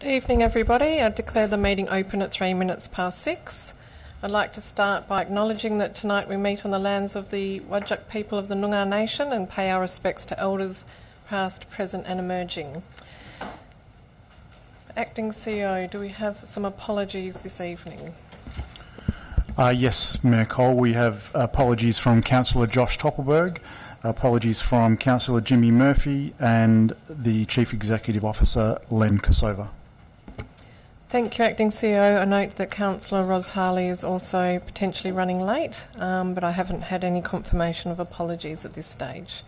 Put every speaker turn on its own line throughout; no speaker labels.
Good evening, everybody. I declare the meeting open at three minutes past six. I'd like to start by acknowledging that tonight we meet on the lands of the Whadjuk people of the Noongar Nation and pay our respects to elders past, present, and emerging. Acting CEO, do we have some apologies this evening?
Uh, yes, Mayor Cole, we have apologies from Councillor Josh Topelberg, apologies from Councillor Jimmy Murphy, and the Chief Executive Officer, Len Kosova.
Thank you, Acting CEO. I note that Councillor Ros Harley is also potentially running late, um, but I haven't had any confirmation of apologies at this stage.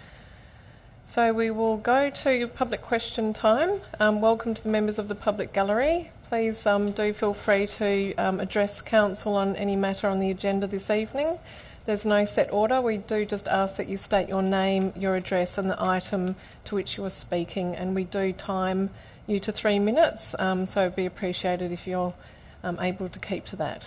So we will go to public question time. Um, welcome to the members of the public gallery. Please um, do feel free to um, address council on any matter on the agenda this evening. There's no set order. We do just ask that you state your name, your address, and the item to which you are speaking, and we do time you to three minutes, um, so it'd be appreciated if you're um, able to keep to that.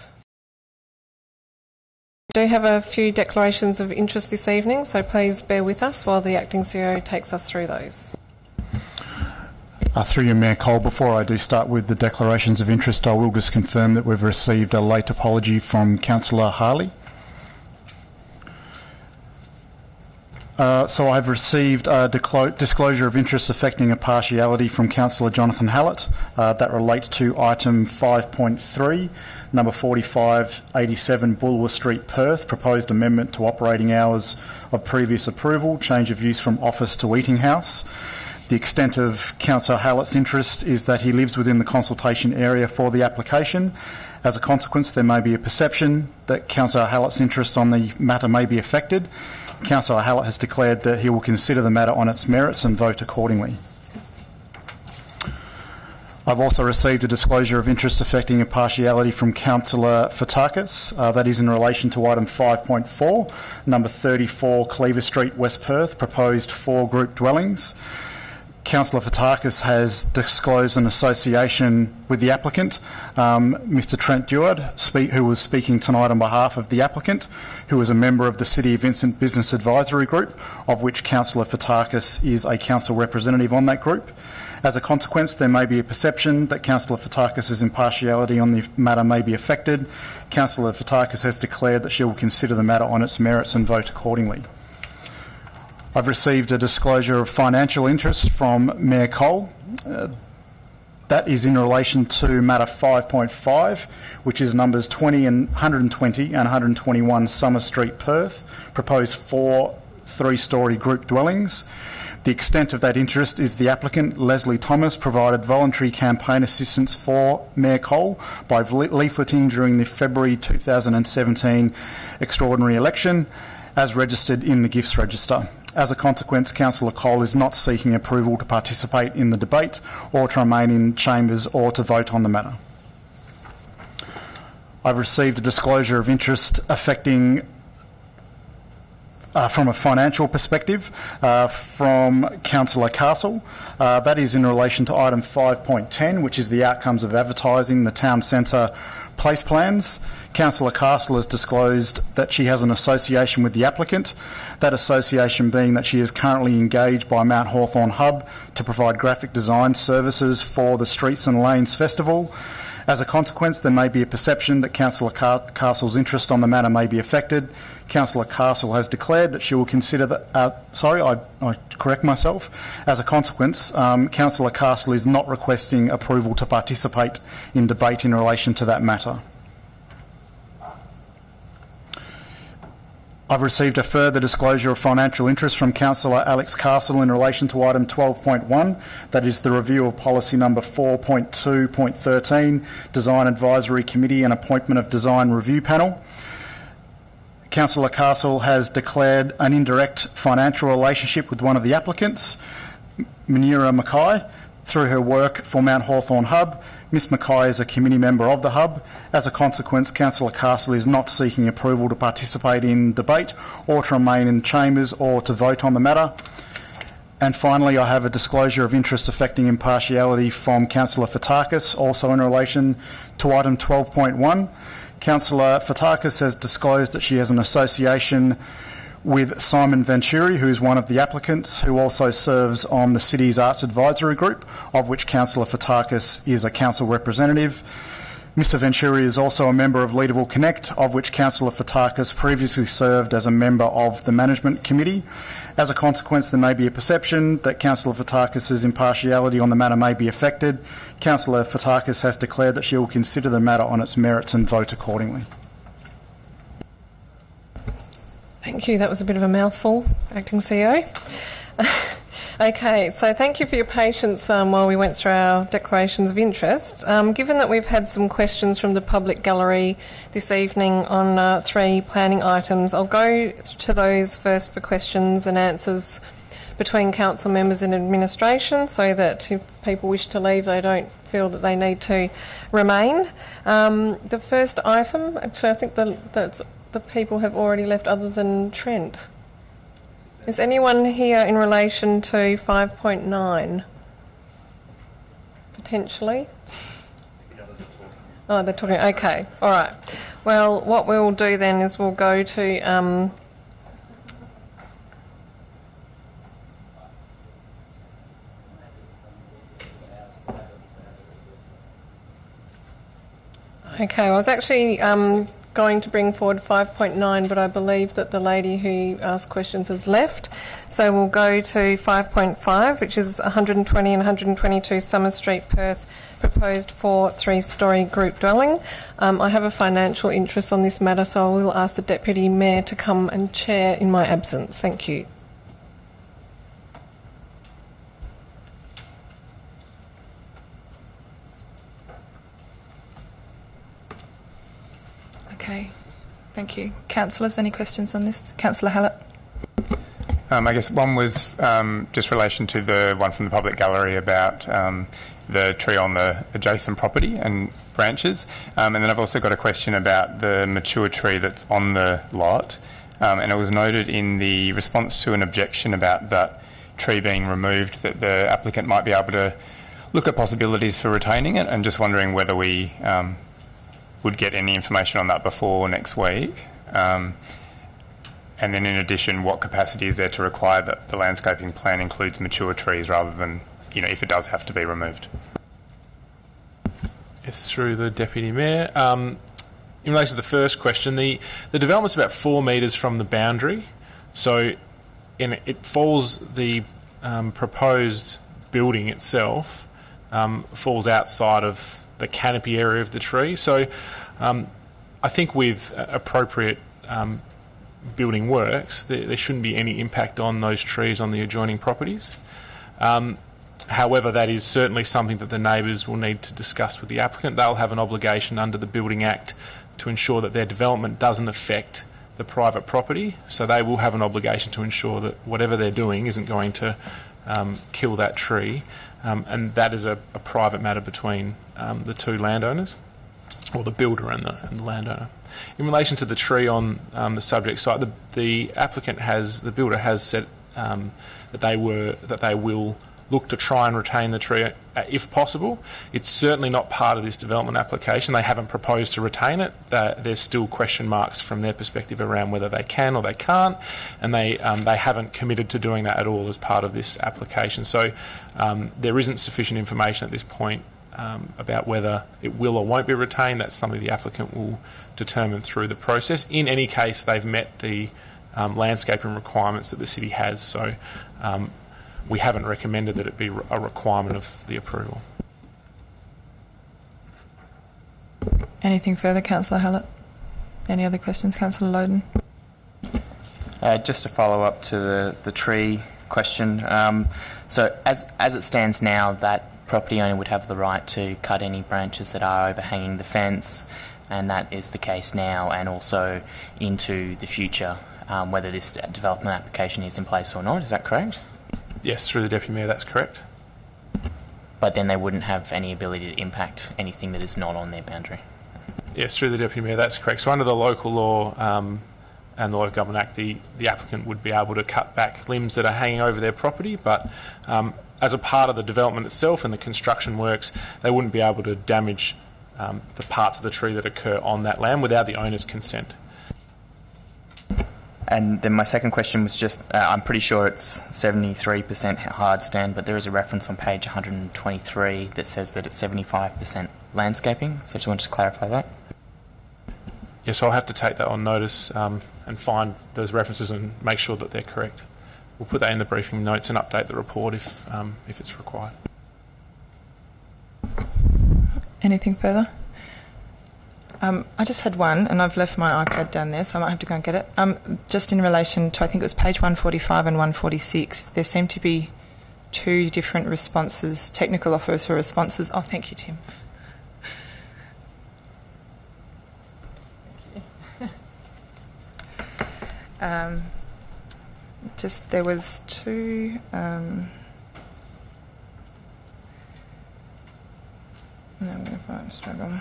We do have a few declarations of interest this evening, so please bear with us while the acting CEO takes us through those.
Uh, through you, Mayor Cole, before I do start with the declarations of interest, I will just confirm that we've received a late apology from Councillor Harley. Uh, so I've received a disclosure of interest affecting a partiality from Councillor Jonathan Hallett. Uh, that relates to item 5.3, number 4587 Bulwer Street, Perth, proposed amendment to operating hours of previous approval, change of use from office to eating house. The extent of Councillor Hallett's interest is that he lives within the consultation area for the application. As a consequence, there may be a perception that Councillor Hallett's interest on the matter may be affected. Councillor Hallett has declared that he will consider the matter on its merits and vote accordingly. I've also received a disclosure of interest affecting impartiality from Councillor Fotakis. Uh, that is in relation to item 5.4, number 34 Cleaver Street, West Perth, proposed four group dwellings. Councillor Fotakis has disclosed an association with the applicant, um, Mr Trent Deward, who was speaking tonight on behalf of the applicant, who is a member of the City of Vincent Business Advisory Group, of which Councillor Fotakis is a council representative on that group. As a consequence, there may be a perception that Councillor Fotakis' impartiality on the matter may be affected. Councillor Fotakis has declared that she will consider the matter on its merits and vote accordingly. I've received a disclosure of financial interest from Mayor Cole. Uh, that is in relation to matter 5.5, which is numbers 20 and 120 and 121 Summer Street, Perth, proposed four three-storey group dwellings. The extent of that interest is the applicant, Leslie Thomas, provided voluntary campaign assistance for Mayor Cole by leafleting during the February 2017 extraordinary election as registered in the gifts register. As a consequence, Councillor Cole is not seeking approval to participate in the debate or to remain in chambers or to vote on the matter. I've received a disclosure of interest affecting uh, from a financial perspective uh, from Councillor Castle. Uh, that is in relation to item 5.10, which is the outcomes of advertising the town centre place plans. Councillor Castle has disclosed that she has an association with the applicant, that association being that she is currently engaged by Mount Hawthorn Hub to provide graphic design services for the Streets and Lanes Festival. As a consequence, there may be a perception that Councillor Car- Castle's interest on the matter may be affected. Councillor Castle has declared that she will consider that. Uh, sorry, I, I, correct myself. As a consequence, um, Councillor Castle is not requesting approval to participate in debate in relation to that matter. I've received a further disclosure of financial interest from Councillor Alex Castle in relation to item 12.1, that is the review of policy number 4.2.13, Design Advisory Committee and appointment of Design Review Panel. Councillor Castle has declared an indirect financial relationship with one of the applicants, Manira Mackay, through her work for Mount Hawthorn Hub. Ms Mackay is a committee member of the Hub. As a consequence, Councillor Castle is not seeking approval to participate in debate or to remain in the chambers or to vote on the matter. And finally, I have a disclosure of interest affecting impartiality from Councillor Fotakis, also in relation to item 12.1. Councillor Fotakis has disclosed that she has an association with Simon Venturi, who is one of the applicants, who also serves on the city's Arts Advisory Group, of which Councillor Fotakis is a council representative. Mr Venturi is also a member of Leederville Connect, of which Councillor Fotakis previously served as a member of the Management Committee. As a consequence, there may be a perception that Councillor Fotakis' impartiality on the matter may be affected. Councillor Fotakis has declared that she will consider the matter on its merits and vote accordingly.
Thank you. That was a bit of a mouthful, Acting CEO. okay, so thank you for your patience um, while we went through our declarations of interest. Um, given that we've had some questions from the public gallery this evening on uh, three planning items, I'll go to those first for questions and answers between council members and administration so that if people wish to leave, they don't feel that they need to remain. Um, the first item, actually, I think the, that's the people have already left other than Trent. Is anyone here in relation to 5.9? Potentially? Oh, they're talking. Okay, all right. Well, what we'll do then is we'll go to. Um, okay, I was actually um, going to bring forward 5.9, but I believe that the lady who asked questions has left. So we'll go to 5.5, which is 120 and 122 Summer Street, Perth, proposed for three story group dwelling. Um, I have a financial interest on this matter, so I will ask the Deputy Mayor to come and chair in my absence. Thank you.
Okay, thank you. Councillors, any questions on this? Councillor Hallett.
Um, I guess one was um, just relation to the one from the public gallery about um, the tree on the adjacent property and branches. Um, and then I've also got a question about the mature tree that's on the lot. Um, and it was noted in the response to an objection about that tree being removed that the applicant might be able to look at possibilities for retaining it and just wondering whether we um, would get any information on that before next week. Um, and then, in addition, what capacity is there to require that the landscaping plan includes mature trees rather than, you know, if it does have to be removed?
Yes, through the Deputy Mayor. Um, in relation to the first question, the, the development's about four metres from the boundary, so in, it falls the um, proposed building itself um, falls outside of the canopy area of the tree. So um, I think with appropriate um, building works, there, there, shouldn't be any impact on those trees on the adjoining properties. Um, however, that is certainly something that the neighbours will need to discuss with the applicant. They'll have an obligation under the Building Act to ensure that their development doesn't affect the private property. So they will have an obligation to ensure that whatever they're doing isn't going to um, kill that tree. Um, and that is a, a, private matter between um, the two landowners, or the builder and the, and the landowner. In relation to the tree on um, the subject site, the, the, applicant has, the builder has said um, that they were that they will look to try and retain the tree uh, if possible. It's certainly not part of this development application. They haven't proposed to retain it. There's still question marks from their perspective around whether they can or they can't, and they um, they haven't committed to doing that at all as part of this application. So um, there isn't sufficient information at this point um, about whether it will or won't be retained. That's something the applicant will determine through the process. In any case, they've met the um, landscaping requirements that the city has. So um, we haven't recommended that it be a requirement of the approval.
Anything further, Councillor Hallett? Any other questions, Councillor Loden?
Uh, just to follow up to the, the tree question. Um, so, as, as it stands now, that property owner would have the right to cut any branches that are overhanging the fence, and that is the case now and also into the future, um, whether this development application is in place or not. Is that correct?
Yes, through the Deputy Mayor, that's correct.
But then they wouldn't have any ability to impact anything that is not on their boundary.
Yes, through the Deputy Mayor, that's correct. So under the local law um, and the Local Government Act, the, the applicant would be able to cut back limbs that are hanging over their property, but um, as a part of the development itself and the construction works, they wouldn't be able to damage um, the parts of the tree that occur on that land without the owner's consent.
And then my second question was just uh, I'm pretty sure it's 73% hard stand, but there is a reference on page 123 that says that it's 75% landscaping. So I just wanted to clarify that.
Yes, I'll have to take that on notice um, and find those references and make sure that they're correct. We'll put that in the briefing notes and update the report if, um, if it's required.
Anything further? Um, I just had one, and I've left my iPad down there, so I might have to go and get it. Um, just in relation to, I think it was page 145 and 146, there seem to be two different responses, technical offers for responses. Oh, thank you, Tim. um, just there was two. Um, no, I'm going to find struggle.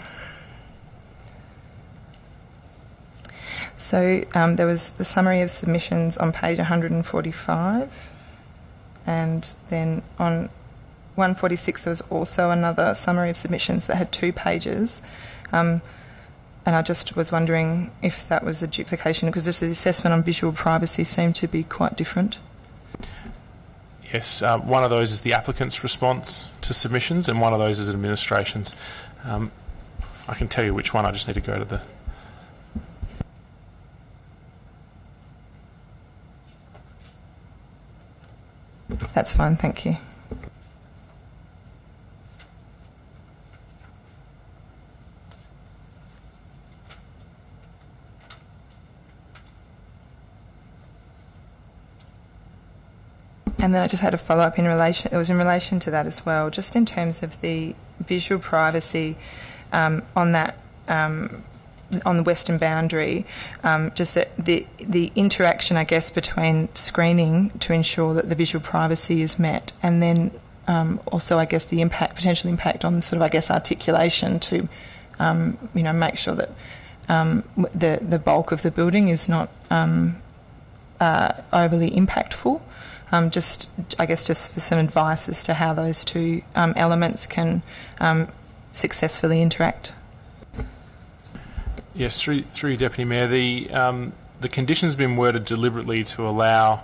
So um, there was the summary of submissions on page 145, and then on 146 there was also another summary of submissions that had two pages. Um, and I just was wondering if that was a duplication because the assessment on visual privacy seemed to be quite different.
Yes, uh, one of those is the applicant's response to submissions, and one of those is administration's. Um, I can tell you which one. I just need to go to the.
That's fine, thank you. And then I just had a follow up in relation. It was in relation to that as well, just in terms of the visual privacy um, on that um, on the western boundary. Um, just that the the interaction, I guess, between screening to ensure that the visual privacy is met, and then um, also, I guess, the impact potential impact on sort of, I guess, articulation to, um, you know, make sure that um, the the bulk of the building is not uh, overly impactful. Um, just, I guess, just for some advice as to how those two um, elements can um, successfully interact.
Yes, through, through Deputy Mayor, the um, the condition's been worded deliberately to allow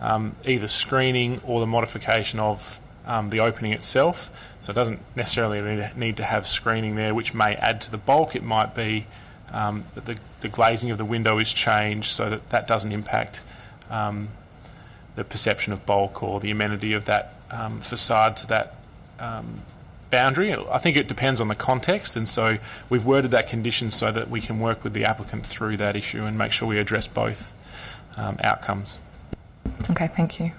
um, either screening or the modification of um, the opening itself. So it doesn't necessarily need, to have screening there, which may add to the bulk. It might be um, that the, the glazing of the window is changed so that that doesn't impact um, the perception of bulk or the amenity of that um, facade to that boundary. I think it depends on the context, and so we've worded that condition so that we can work with the applicant through that issue and make sure we address both um, outcomes.
Okay, thank you.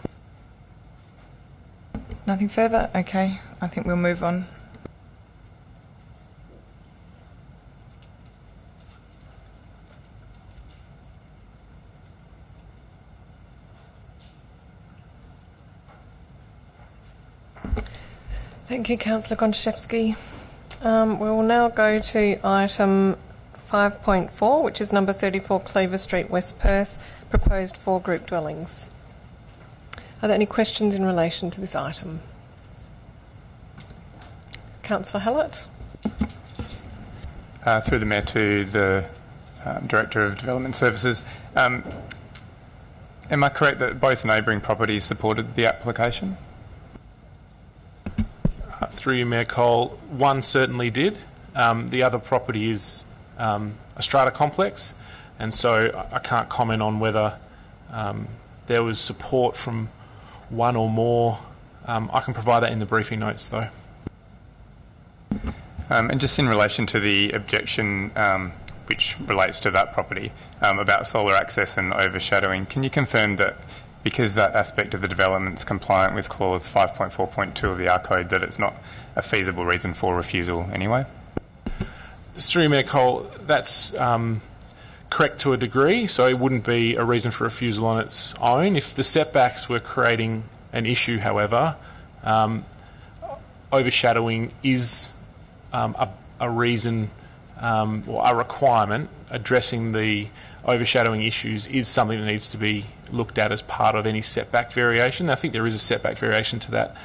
Nothing further? Okay, I think we'll move on.
Thank you, Councillor Gontaszewski. Um, we will now go to item 5.4, which is number 34 Cleaver Street, West Perth, proposed four group dwellings. Are there any questions in relation to this item? Councillor Hallett?
Uh, through the Mayor to the um, Director of Development Services. Um, am I correct that both neighbouring properties supported the application?
Through you, Mayor Cole, one certainly did. Um, the other property is um, a strata complex, and so I can't comment on whether um, there was support from one or more. I can provide that in the briefing notes, though.
Um, and just in relation to the objection um, which relates to that property um, about solar access and overshadowing, can you confirm that because that aspect of the development is compliant with clause 5.4.2 of the R code, that it's not a feasible reason for refusal anyway?
Through Mayor Cole, that's um, correct to a degree, so it wouldn't be a reason for refusal on its own. If the setbacks were creating an issue, however, um, overshadowing is um, a, a reason um, or a requirement. Addressing the overshadowing issues is something that needs to be looked at as part of any setback variation. I think there is a setback variation to that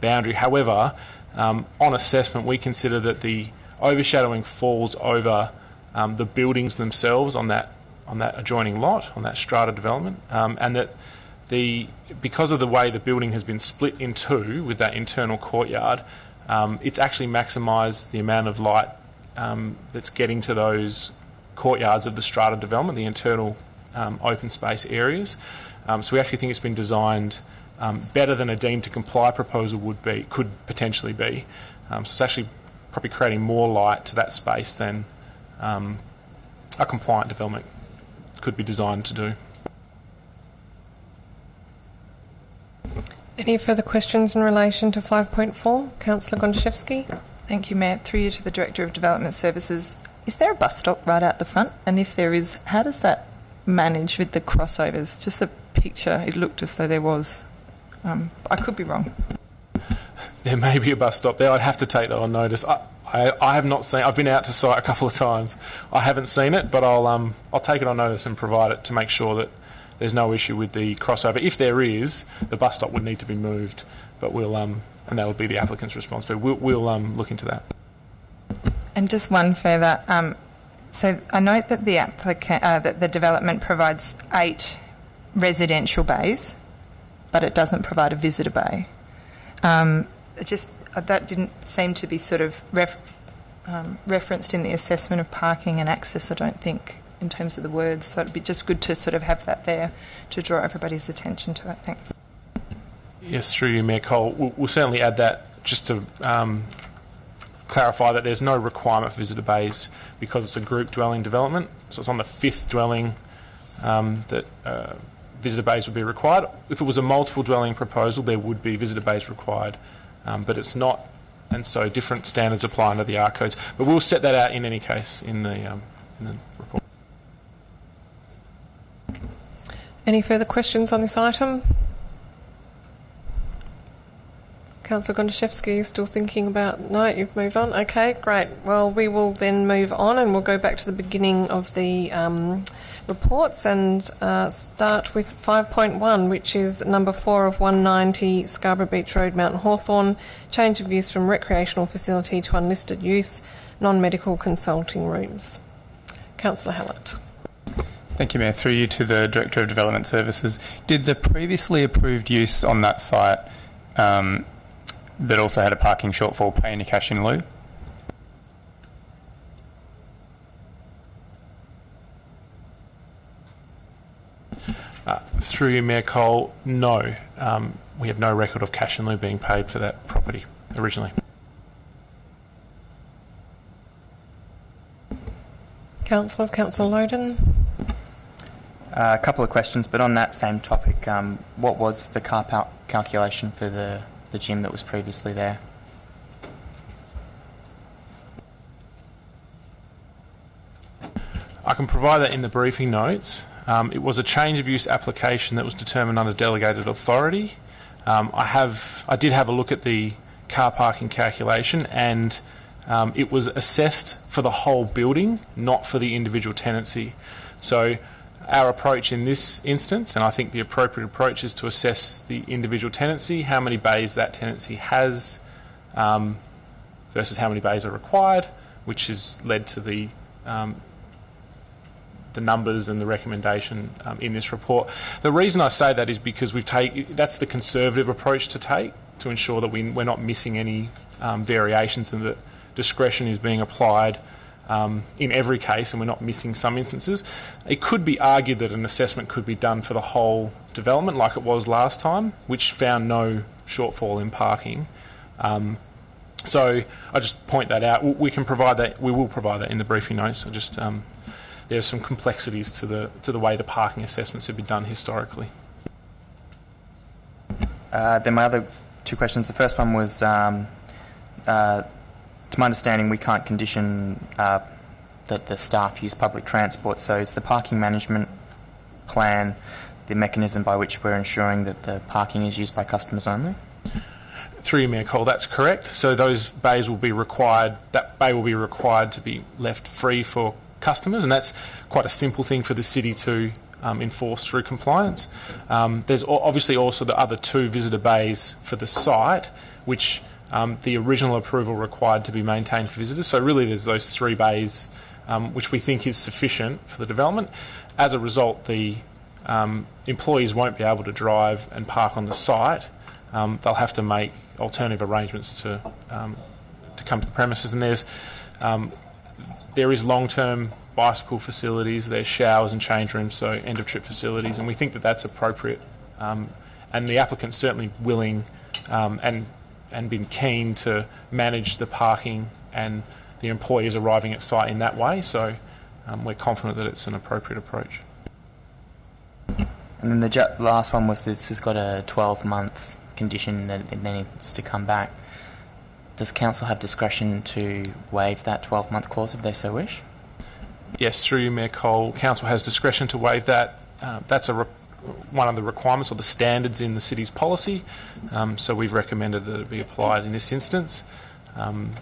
boundary. However, um, on assessment, we consider that the overshadowing falls over um, the buildings themselves on that on that adjoining lot on that strata development, um, and that the because of the way the building has been split in two with that internal courtyard, um, it's actually maximised the amount of light um, that's getting to those courtyards of the strata development, the internal um, open space areas. Um, so we actually think it's been designed um, better than a deemed to comply proposal would be, could potentially be. Um, so it's actually probably creating more light to that space than um, a compliant development could be designed to do.
Any further questions in relation to 5.4? Councillor Gontaszewski.
Thank you, Mayor. Through you to the Director of Development Services. Is there a bus stop right out the front? And if there is, how does that manage with the crossovers? Just the picture, it looked as though there was. Um, I could be wrong.
There may be a bus stop there. I'd have to take that on notice. I, I, I have not seen. I've been out to site a couple of times. I haven't seen it, but I'll um, I'll take it on notice and provide it to make sure that there's no issue with the crossover. If there is, the bus stop would need to be moved, but we'll um, and that'll be the applicant's responsibility. We'll, we'll um, look into that.
And just one further. Um, so I note that the applicant, uh, that the development provides eight residential bays, but it doesn't provide a visitor bay. Um, just uh, that didn't seem to be sort of ref, um, referenced in the assessment of parking and access. I don't think in terms of the words. So it'd be just good to sort of have that there to draw everybody's attention to it. Thanks.
Yes, through you, Mayor Cole. We'll, we'll certainly add that just to um, clarify that there's no requirement for visitor bays because it's a group dwelling development. So it's on the fifth dwelling um, that uh, visitor bays would be required. If it was a multiple dwelling proposal, there would be visitor bays required, um, but it's not, and so different standards apply under the R codes. But we'll set that out in any case in the, um, in the report.
Any further questions on this item? Councillor Gontaszewski, you're still thinking about? No, you've moved on. Okay, great. Well, we will then move on and we'll go back to the beginning of the um, reports and uh, start with 5.1, which is number four of 190 Scarborough Beach Road, Mount Hawthorn. Change of use from recreational facility to unlisted use, non medical consulting rooms. Councillor Hallett.
Thank you, Mayor. Through you to the Director of Development Services. Did the previously approved use on that site um, that also had a parking shortfall pay any cash in lieu?
Uh, through you, Mayor Cole, no. Um, we have no record of cash in lieu being paid for that property originally.
Councillors, Councillor Loden.
Uh, a couple of questions, but on that same topic, um, what was the car park calculation for the, the gym that was previously there?
I can provide that in the briefing notes. Um, it was a change of use application that was determined under delegated authority. Um, I have, I did have a look at the car parking calculation, and um, it was assessed for the whole building, not for the individual tenancy. So, our approach in this instance, and I think the appropriate approach, is to assess the individual tenancy, how many bays that tenancy has, um, versus how many bays are required, which has led to the um, the numbers and the recommendation um, in this report. The reason I say that is because we've take that's the conservative approach to take to ensure that we, we're not missing any um, variations and that discretion is being applied um, in every case and we're not missing some instances. It could be argued that an assessment could be done for the whole development like it was last time, which found no shortfall in parking. Um, so I just point that out. We can provide that. We will provide that in the briefing notes. I just um, there are some complexities to the to the way the parking assessments have been done historically.
Uh, then my other two questions. The first one was, um, uh, to my understanding, we can't condition uh, that the staff use public transport. So is the parking management plan the mechanism by which we're ensuring that the parking is used by customers only?
Through you, Mayor Cole, that's correct. So those bays will be required. That bay will be required to be left free for customers, and that's quite a simple thing for the city to um, enforce through compliance. Um, there's obviously also the other two visitor bays for the site, which um, the original approval required to be maintained for visitors. So really, there's those three bays um, which we think is sufficient for the development. As a result, the um, employees won't be able to drive and park on the site. Um, they'll have to make alternative arrangements to um, to come to the premises, and there's um, there is long-term bicycle facilities, there's showers and change rooms, so end-of-trip facilities, and we think that that's appropriate. Um, and the applicant's certainly willing um, and and been keen to manage the parking and the employees arriving at site in that way. So um, we're confident that it's an appropriate approach.
And then the ju- last one was this has got a 12 month condition that it needs to come back. Does council have discretion to waive that 12 month clause if they so wish?
Yes, through you, Mayor Cole, council has discretion to waive that. Uh, that's a re- one of the requirements or the standards in the city's policy. Um, so we've recommended that it be applied in this instance, um,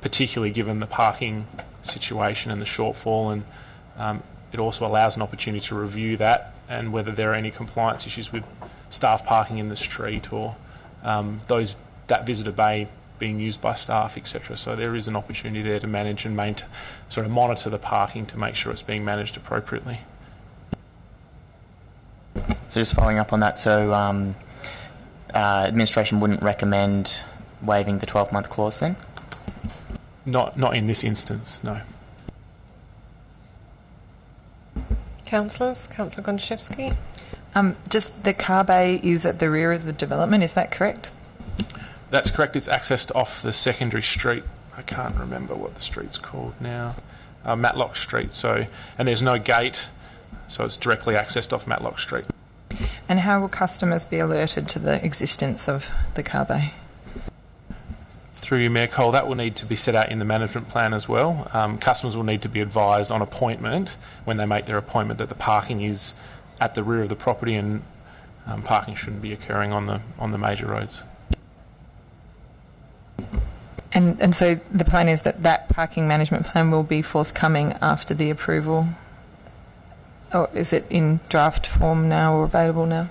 particularly given the parking situation and the shortfall, and um, it also allows an opportunity to review that and whether there are any compliance issues with staff parking in the street or um, those that visitor bay being used by staff, etc. So there is an opportunity there to manage and maintain, sort of monitor the parking to make sure it's being managed appropriately.
So just following up on that, so um, uh, administration wouldn't recommend waiving the 12 month clause then?
Not not in this instance, no.
Councillors, Councillor Gontaszewski.
Um, just the car bay is at the rear of the development, is that correct?
That's correct. It's accessed off the secondary street. I can't remember what the street's called now. Uh, Matlock Street. So, and there's no gate, so it's directly accessed off Matlock Street.
And how will customers be alerted to the existence of the car bay?
Through you, Mayor Cole, that will need to be set out in the management plan as well. Um, customers will need to be advised on appointment when they make their appointment that the parking is at the rear of the property and um, parking shouldn't be occurring on the on the major roads.
And, and so the plan is that that parking management plan will be forthcoming after the approval? Or is it in draft form now or available now?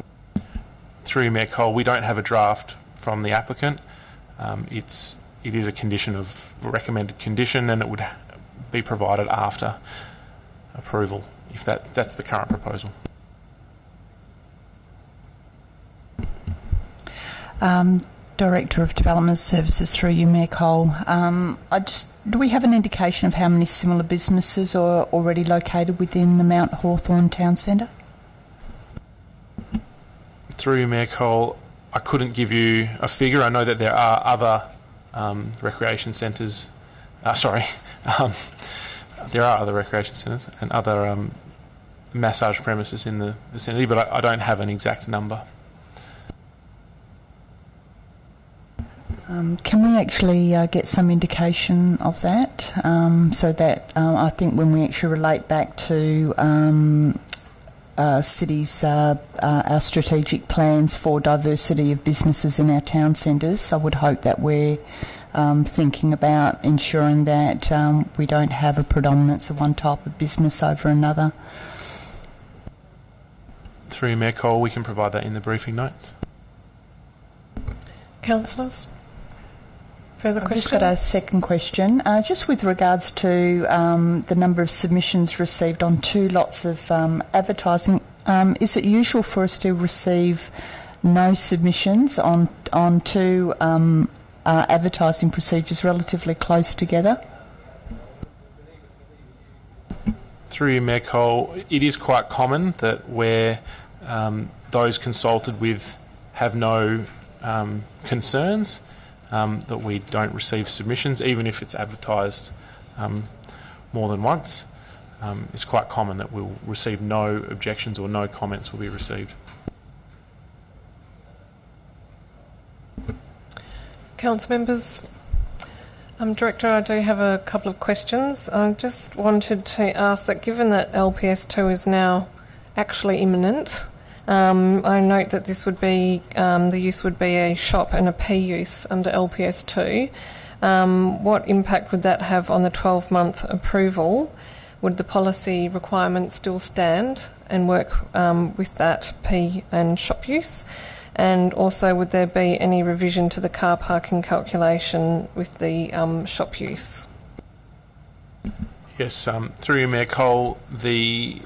Through you, Mayor Cole, we don't have a draft from the applicant. Um, it's it is a condition of recommended condition, and it would be provided after approval if that that's the current proposal.
Um, Director of Development Services through you, Mayor Cole. Um, I just, do we have an indication of how many similar businesses are already located within the Mount Hawthorn Town Centre?
Through you, Mayor Cole, I couldn't give you a figure. I know that there are other um, recreation centres. Uh, sorry, um, there are other recreation centres and other um, massage premises in the vicinity, but I, I don't have an exact number.
Um, can we actually uh, get some indication of that um, so that um, I think when we actually relate back to um, uh, cities, uh, uh, our strategic plans for diversity of businesses in our town centres, I would hope that we're um, thinking about ensuring that um, we don't have a predominance of one type of business over another.
Through you, Mayor Cole, we can provide that in the briefing notes.
Councillors? Further
I've just got a second question. Uh, just with regards to um, the number of submissions received on two lots of um, advertising, um, is it usual for us to receive no submissions on on two um, uh, advertising procedures relatively close together?
Through you, Mayor Cole, it is quite common that where um, those consulted with have no um, concerns, um, that we don't receive submissions, even if it's advertised um, more than once. Um, it's quite common that we'll receive no objections or no comments will be received.
Council members, um, Director, I do have a couple of questions. I just wanted to ask that given that LPS 2 is now actually imminent, um, I note that this would be, um, the use would be a shop and a P use under LPS 2. Um, what impact would that have on the 12 month approval? Would the policy requirement still stand and work um, with that P and shop use? And also, would there be any revision to the car parking calculation with the um, shop use?
Yes, um, through you, Mayor Cole, the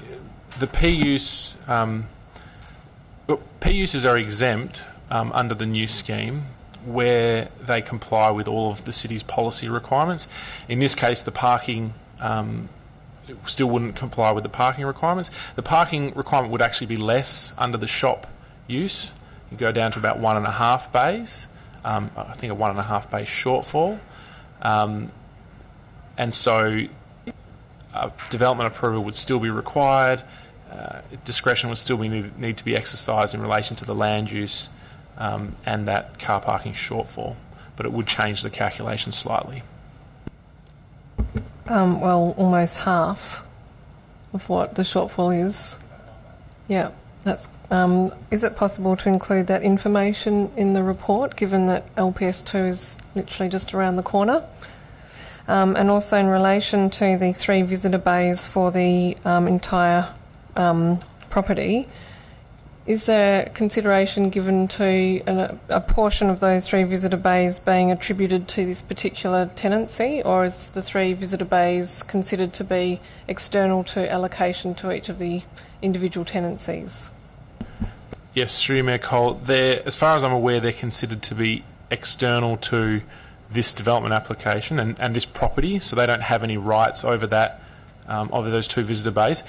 the P use um, P uses are exempt um, under the new scheme where they comply with all of the city's policy requirements. In this case, the parking um, still wouldn't comply with the parking requirements. The parking requirement would actually be less under the shop use. You go down to about one and a half bays. Um, I think a one and a half bay shortfall. Um, and so uh, development approval would still be required. Uh, discretion would still be need, need, to be exercised in relation to the land use um, and that car parking shortfall, but it would change the calculation slightly.
Um, well, almost half of what the shortfall is. Yeah, that's. Um, is it possible to include that information in the report, given that LPS two is literally just around the corner? Um, and also in relation to the three visitor bays for the um, entire um, property, is there consideration given to a, a, portion of those three visitor bays being attributed to this particular tenancy, or is the three visitor bays considered to be external to allocation to each of the individual tenancies?
Yes, through Mayor Cole, as far as I'm aware, they're considered to be external to this development application and, and this property, so they don't have any rights over that, um, over those two visitor bays.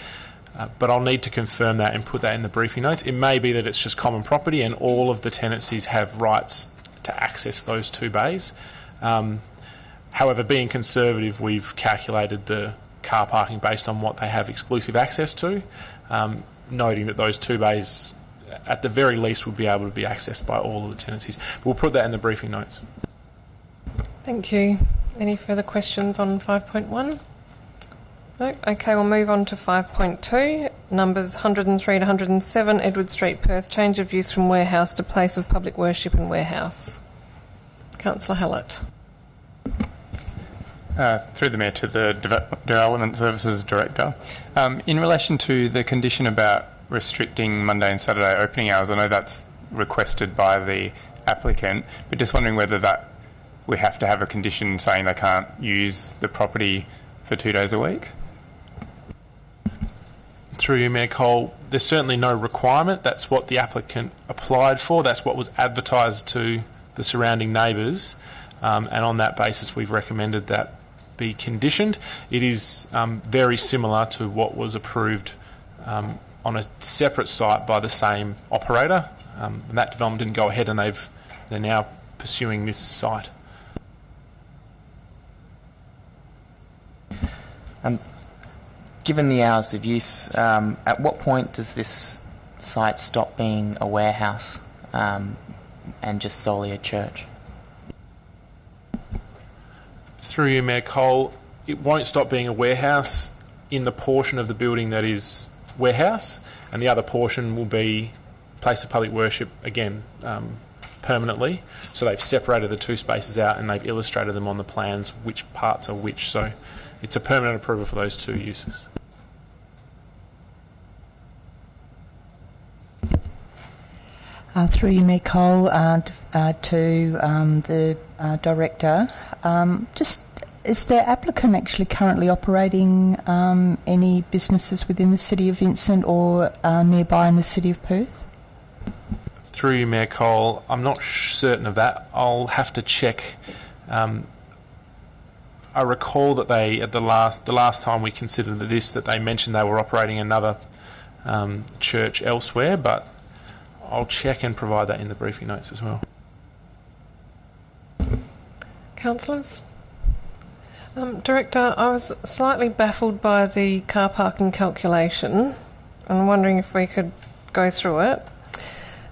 Uh, but I'll need to confirm that and put that in the briefing notes. It may be that it's just common property and all of the tenancies have rights to access those two bays. Um, however, being conservative, we've calculated the car parking based on what they have exclusive access to, um, noting that those two bays, at the very least, would be able to be accessed by all of the tenancies. But we'll put that in the briefing notes.
Thank you. Any further questions on 5.1? Okay, we'll move on to 5.2. Numbers 103 to 107, Edward Street, Perth. Change of use from warehouse to place of public worship and warehouse. Councillor Hallett.
Uh, through the Mayor to the Development Services Director. Um, in relation to the condition about restricting Monday and Saturday opening hours, I know that's requested by the applicant, but just wondering whether that we have to have a condition saying they can't use the property for two days a week
through you, Mayor Cole, there's certainly no requirement. That's what the applicant applied for. That's what was advertised to the surrounding neighbours. Um, and on that basis, we've recommended that be conditioned. It is um, very similar to what was approved um, on a separate site by the same operator. Um, and that development didn't go ahead, and they've they're now pursuing this site.
Given the hours of use, um, at what point does this site stop being a warehouse um, and just solely a church?
Through you, Mayor Cole, it won't stop being a warehouse in the portion of the building that is warehouse, and the other portion will be place of public worship again um, permanently. So they've separated the two spaces out and they've illustrated them on the plans which parts are which. So it's a permanent approval for those two uses.
Uh, through you, Mayor Cole, uh, uh, to um, the uh, director, um, just is the applicant actually currently operating um, any businesses within the city of Vincent or uh, nearby in the city of Perth?
Through you, Mayor Cole, I'm not certain of that. I'll have to check. Um, I recall that they at the last the last time we considered this that they mentioned they were operating another um, church elsewhere, but I'll check and provide that in the briefing notes as well.
Councillors? Um, Director, I was slightly baffled by the car parking calculation. I'm wondering if we could go through it.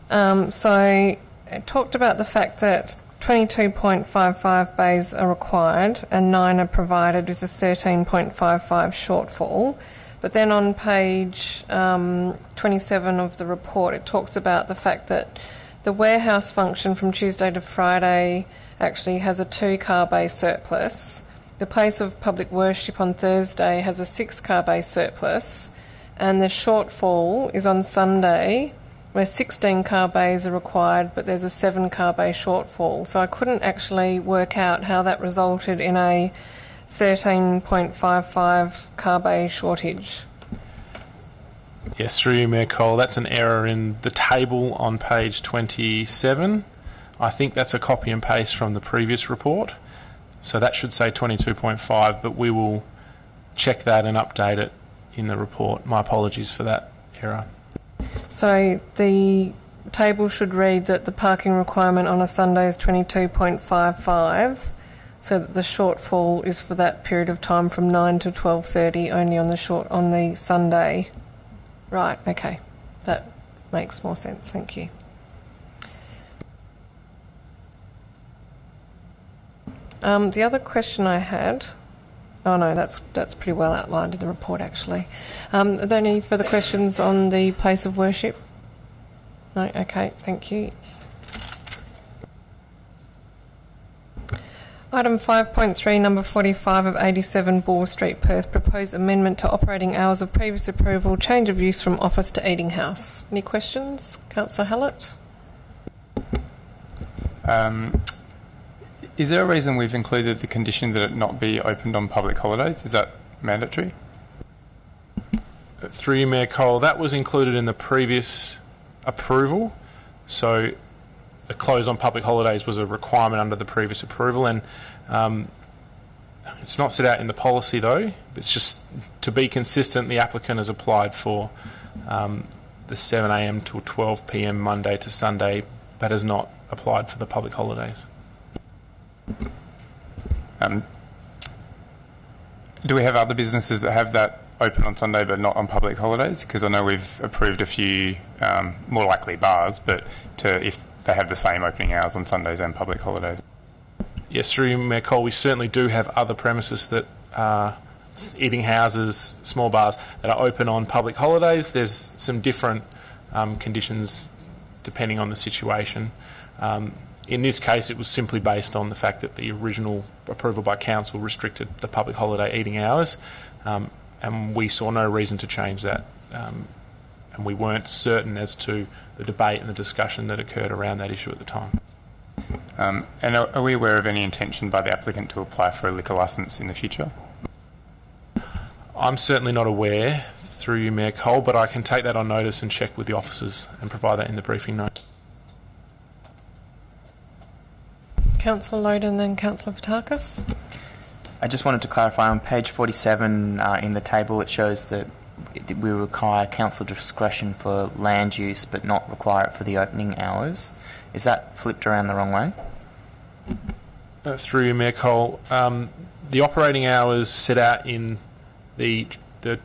Um, so, it talked about the fact that 22.55 bays are required and 9 are provided with a 13.55 shortfall. But then on page um, 27 of the report, it talks about the fact that the warehouse function from Tuesday to Friday actually has a two car bay surplus. The place of public worship on Thursday has a six car bay surplus. And the shortfall is on Sunday, where 16 car bays are required, but there's a seven car bay shortfall. So I couldn't actually work out how that resulted in a 13.55 car bay shortage.
Yes, through you, Mayor Cole. That's an error in the table on page 27. I think that's a copy and paste from the previous report. So that should say 22.5, but we will check that and update it in the report. My apologies for that error.
So the table should read that the parking requirement on a Sunday is 22.55, so that the shortfall is for that period of time from 9 to 12:30 only on the short on the Sunday. Right, okay. That makes more sense. Thank you. Um, the other question I had, oh no, that's that's pretty well outlined in the report actually. Um, are there any further questions on the place of worship? No, okay, thank you. Item 5.3, number 45 of 87 Ball Street, Perth. Proposed amendment to operating hours of previous approval, change of use from office to eating house. Any questions? Councillor Hallett?
Um, is there a reason we've included the condition that it not be opened on public holidays? Is that mandatory?
Through you, Mayor Cole, that was included in the previous approval. So the close on public holidays was a requirement under the previous approval, and um, it's not set out in the policy though. It's just to be consistent. The applicant has applied for um, the 7 a.m. till 12 p.m. Monday to Sunday, but has not applied for the public holidays.
Um, do we have other businesses that have that open on Sunday but not on public holidays? Because I know we've approved a few, um, more likely bars, but to if they have the same opening hours on Sundays and public holidays.
Yes, through Mayor Cole, we certainly do have other premises that are eating houses, small bars that are open on public holidays. There's some different um, conditions depending on the situation. Um, in this case, it was simply based on the fact that the original approval by council restricted the public holiday eating hours, um, and we saw no reason to change that. Um, and we weren't certain as to the debate and the discussion that occurred around that issue at the time.
Um, and are, are we aware of any intention by the applicant to apply for a liquor licence in the future?
I'm certainly not aware through you, Mayor Cole, but I can take that on notice and check with the officers and provide that in the briefing note.
Councillor Loden, then Councillor Fotakis.
I just wanted to clarify on page 47 uh, in the table, it shows that we require council discretion for land use but not require it for the opening hours. Is that flipped around the wrong way?
Uh, through you, Mayor Cole, um, the operating hours set out in the the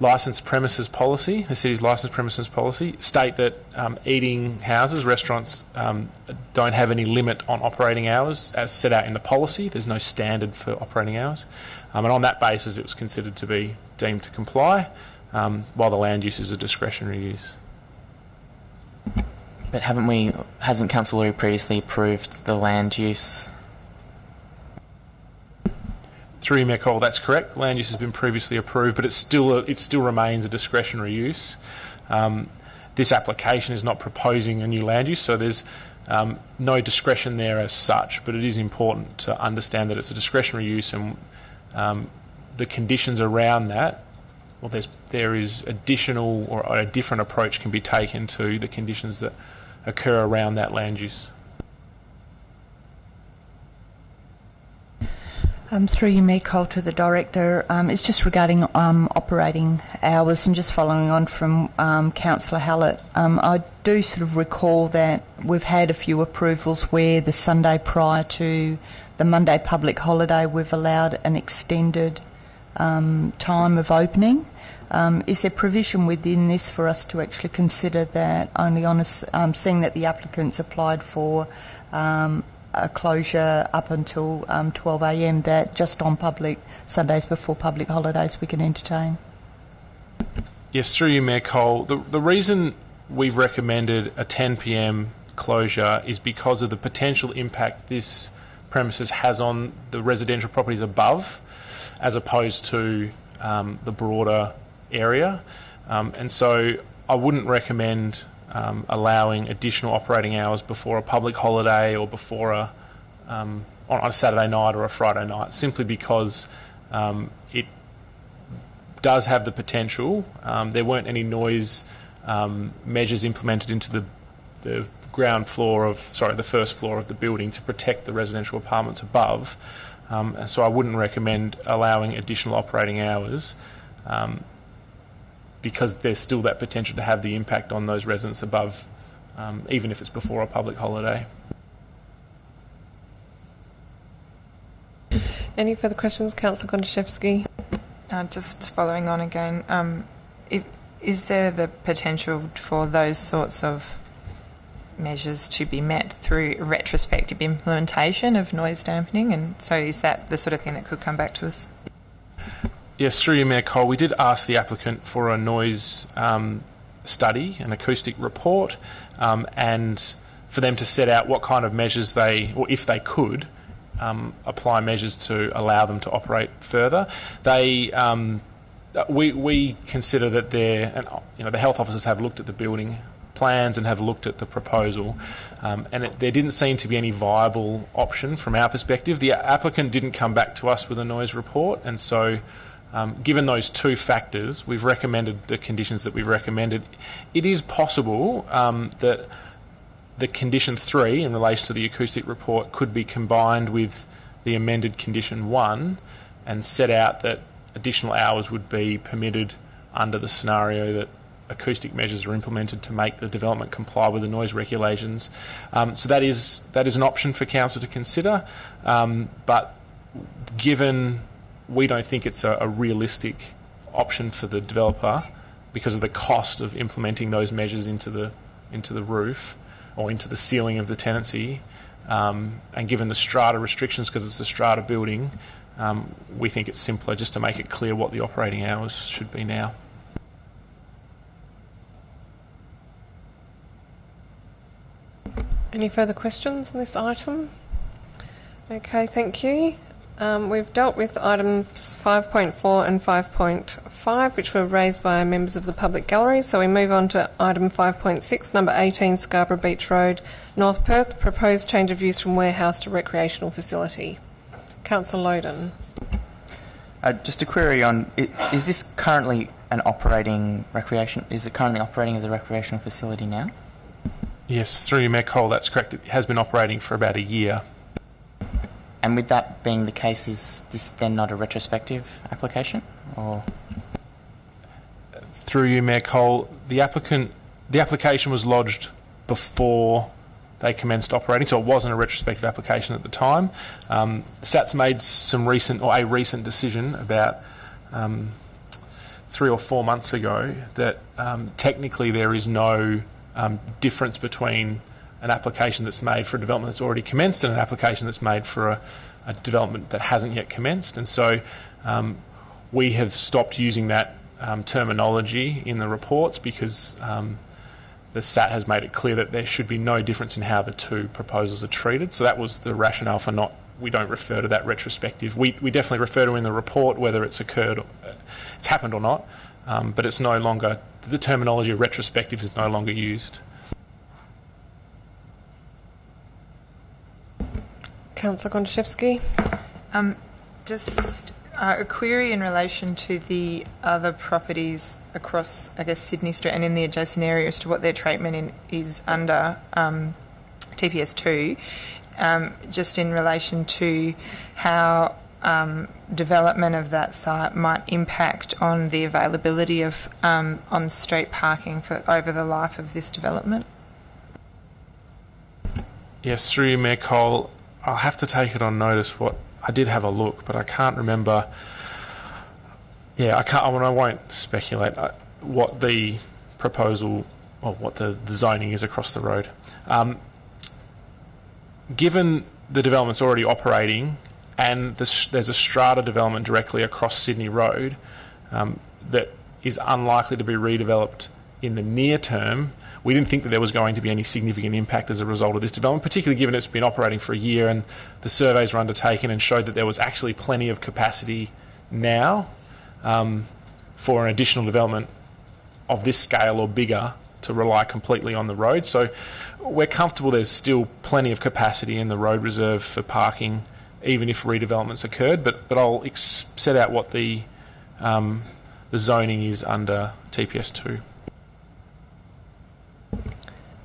licensed premises policy, the city's licensed premises policy, state that um, eating houses, restaurants, um, don't have any limit on operating hours as set out in the policy. There's no standard for operating hours, um, and on that basis, it was considered to be deemed to comply, um, while the land use is a discretionary use.
But haven't we, hasn't council already previously approved the land use?
Through you, Mayor that's correct. Land use has been previously approved, but it's still a, it still remains a discretionary use. Um, this application is not proposing a new land use, so there's um, no discretion there as such. But it is important to understand that it's a discretionary use, and um, the conditions around that. Well, there's there is additional or a different approach can be taken to the conditions that occur around that land use.
Um, through you, Mayor to the Director, um, it's just regarding um, operating hours and just following on from um, Councillor Hallett. Um, I do sort of recall that we've had a few approvals where the Sunday prior to the Monday public holiday we've allowed an extended um, time of opening. Is there provision within this for us to actually consider that only on a seeing that the applicants applied for a closure up until um, 12 a.m. that just on public Sundays before public holidays we can entertain?
Yes, through you, Mayor Cole. The, the reason we've recommended a 10 p.m. closure is because of the potential impact this premises has on the residential properties above, as opposed to um, the broader area. Um, and so I wouldn't recommend um, allowing additional operating hours before a public holiday or before a, um, on a Saturday night or a Friday night, simply because um, it does have the potential. Um, there weren't any noise um, measures implemented into the, the ground floor of, sorry, the first floor of the building to protect the residential apartments above. Um, so I wouldn't recommend allowing additional operating hours because there's still that potential to have the impact on those residents above, um, even if it's before a public holiday.
Any further questions, Councillor Gontaszewski?
Uh, just following on again, um, if, is there the potential for those sorts of measures to be met through retrospective implementation of noise dampening? And so is that the sort of thing that could come back to us?
Yes, through you, Mayor Cole, we did ask the applicant for a noise um, study, an acoustic report, um, and for them to set out what kind of measures they, or if they could, um, apply measures to allow them to operate further. They, um, we, we consider that they're, and, you know, the health officers have looked at the building plans and have looked at the proposal, um, and it, there didn't seem to be any viable option from our perspective. The applicant didn't come back to us with a noise report, and so. Um, given those two factors, we've recommended the conditions that we've recommended. It is possible um, that the condition three in relation to the acoustic report could be combined with the amended condition one and set out that additional hours would be permitted under the scenario that acoustic measures are implemented to make the development comply with the noise regulations. Um, so that is that is an option for council to consider, um, but given we don't think it's a, a realistic option for the developer because of the cost of implementing those measures into the into the roof or into the ceiling of the tenancy, um, and given the strata restrictions because it's a strata building, um, we think it's simpler just to make it clear what the operating hours should be now.
Any further questions on this item? Okay, thank you. Um, we've dealt with items 5.4 and 5.5, which were raised by members of the public gallery. So we move on to item 5.6, number 18, Scarborough Beach Road, North Perth, proposed change of use from warehouse to recreational facility. Councillor Loden.
Uh, just a query on: Is this currently an operating recreation? Is it currently operating as a recreational facility now?
Yes, through you, Mayor Cole, that's correct. It has been operating for about a year.
And with that being the case, is this then not a retrospective application? Or
Through you, Mayor Cole, the applicant, the application was lodged before they commenced operating, so it wasn't a retrospective application at the time. Um, SAT's made some recent, or a recent decision about um, three or four months ago that um, technically there is no um, difference between an application that's made for a development that's already commenced and an application that's made for a, a development that hasn't yet commenced. And so um, we have stopped using that um, terminology in the reports because um, the SAT has made it clear that there should be no difference in how the two proposals are treated. So that was the rationale for not. We don't refer to that retrospective. We, we definitely refer to in the report whether it's occurred, or, it's happened or not, um, but it's no longer the terminology of retrospective is no longer used.
Councillor Gontaszewski.
Um, just uh, a query in relation to the other properties across, I guess, Sydney Street and in the adjacent area as to what their treatment in, is under um, TPS 2, um, just in relation to how um, development of that site might impact on the availability of um, on street parking for over the life of this development.
Yes, through you, Mayor Cole, I'll have to take it on notice. What I did have a look, but I can't remember. Yeah, I can't. I, mean, I won't speculate uh, what the proposal or what the, the zoning is across the road. Um, given the development's already operating, and the, there's a strata development directly across Sydney Road um, that is unlikely to be redeveloped in the near term. We didn't think that there was going to be any significant impact as a result of this development, particularly given it's been operating for a year and the surveys were undertaken and showed that there was actually plenty of capacity now um, for an additional development of this scale or bigger to rely completely on the road. So we're comfortable there's still plenty of capacity in the road reserve for parking even if redevelopments occurred. But but I'll set out what the um, the zoning is under TPS two.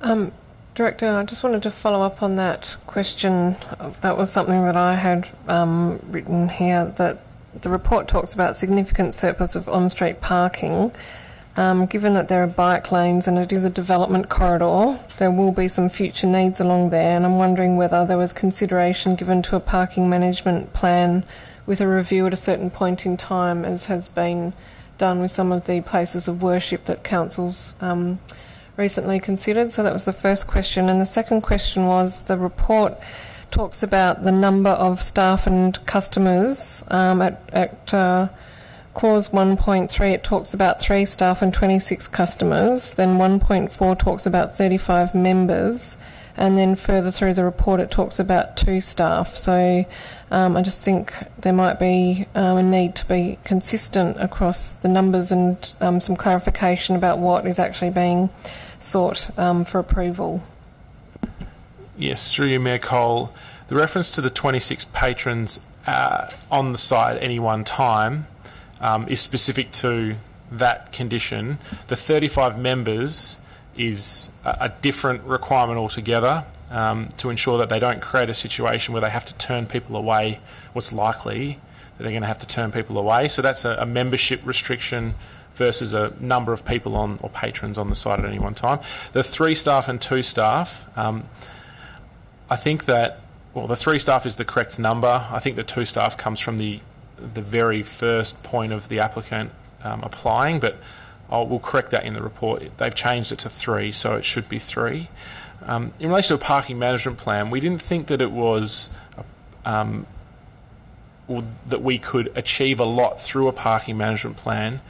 Um, Director, I just wanted to follow up on that question. That was something that I had um, written here that the report talks about significant surplus of on street parking. Um, given that there are bike lanes and it is a development corridor, there will be some future needs along there, and I'm wondering whether there was consideration given to a parking management plan with a review at a certain point in time, as has been done with some of the places of worship that councils um, recently considered. So that was the first question. And the second question was the report talks about the number of staff and customers. Um, at at uh, clause 1.3, it talks about three staff and 26 customers. Then 1.4 talks about 35 members. And then further through the report, it talks about two staff. So um, I just think there might be um, a need to be consistent across the numbers and um, some clarification about what is actually being sought um, for approval.
Yes, through you, Mayor Cole. The reference to the 26 patrons uh, on the site at any one time um, is specific to that condition. The 35 members is a, a different requirement altogether um, to ensure that they don't create a situation where they have to turn people away. What's likely that they're going to have to turn people away. So that's a, a membership restriction versus a number of people on or patrons on the site at any one time. The three staff and two staff, um, I think that well, the three staff is the correct number. I think the two staff comes from the the very first point of the applicant um, applying, but I'll, we'll correct that in the report. They've changed it to three, so it should be three. Um, in relation to a parking management plan, we didn't think that it was um, that we could achieve a lot through a parking management plan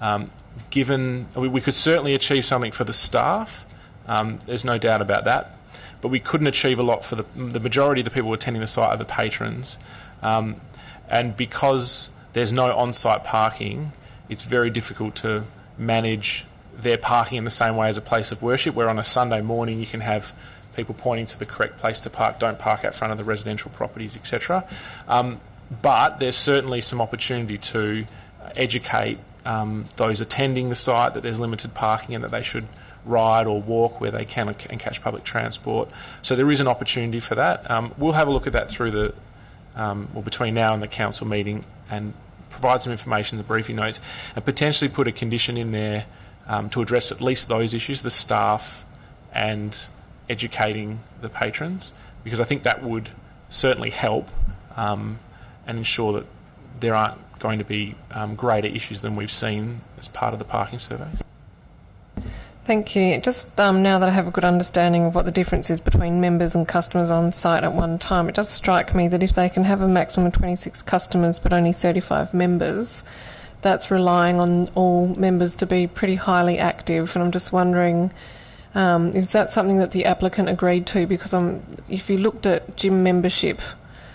um, given we, we, could certainly achieve something for the staff, um, there's no doubt about that, but we couldn't achieve a lot for the, the majority of the people attending the site are the patrons. Um, and because there's no on site parking, it's very difficult to manage their parking in the same way as a place of worship, where on a Sunday morning you can have people pointing to the correct place to park, don't park out front of the residential properties, etc. Um, but there's certainly some opportunity to educate um, those attending the site that there's limited parking and that they should ride or walk where they can and catch public transport. So there is an opportunity for that. Um, we'll have a look at that through the, um, well, between now and the council meeting and provide some information in the briefing notes and potentially put a condition in there um, to address at least those issues, the staff and educating the patrons, because I think that would certainly help um, and ensure that there aren't going to be um, greater issues than we've seen as part of the parking surveys.
Thank you. Just um, now that I have a good understanding of what the difference is between members and customers on site at one time, it does strike me that if they can have a maximum of 26 customers but only 35 members, that's relying on all members to be pretty highly active. And I'm just wondering, um, is that something that the applicant agreed to? Because if you looked at gym membership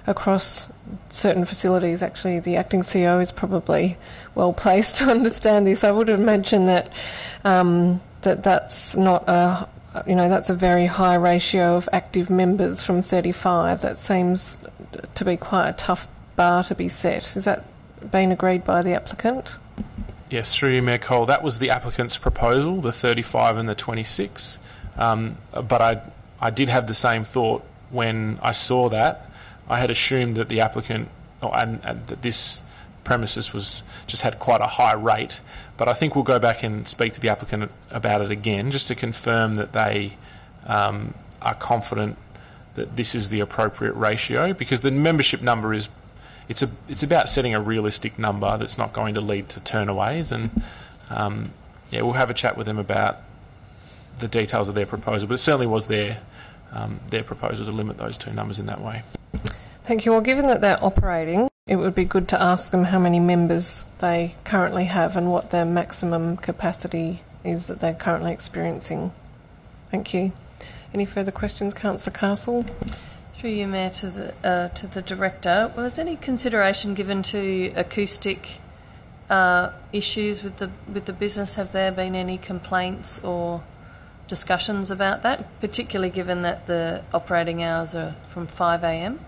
across certain facilities. Actually, the acting CEO is probably well placed to understand this. I would imagine that um, that that's not a you know that's a very high ratio of active members from 35. That seems to be quite a tough bar to be set. Is that been agreed by the applicant?
Yes, through you, Mayor Cole. That was the applicant's proposal, the 35 and the 26. Um, but I, I did have the same thought when I saw that I had assumed that the applicant oh, and, and, that this premises was just had quite a high rate. But I think we'll go back and speak to the applicant about it again, just to confirm that they um, are confident that this is the appropriate ratio. Because the membership number is, it's a, it's about setting a realistic number that's not going to lead to turnaways. And um, yeah, we'll have a chat with them about the details of their proposal. But it certainly was their um, their proposal to limit those two numbers in that way.
Thank you. Well, given that they're operating, it would be good to ask them how many members they currently have and what their maximum capacity is that they're currently experiencing. Thank you. Any further questions, Councillor Castle?
Through you, Mayor, to the uh, to the director, was any consideration given to acoustic uh, issues with the with the business? Have there been any complaints or discussions about that, particularly given that the operating hours are from 5 a.m.?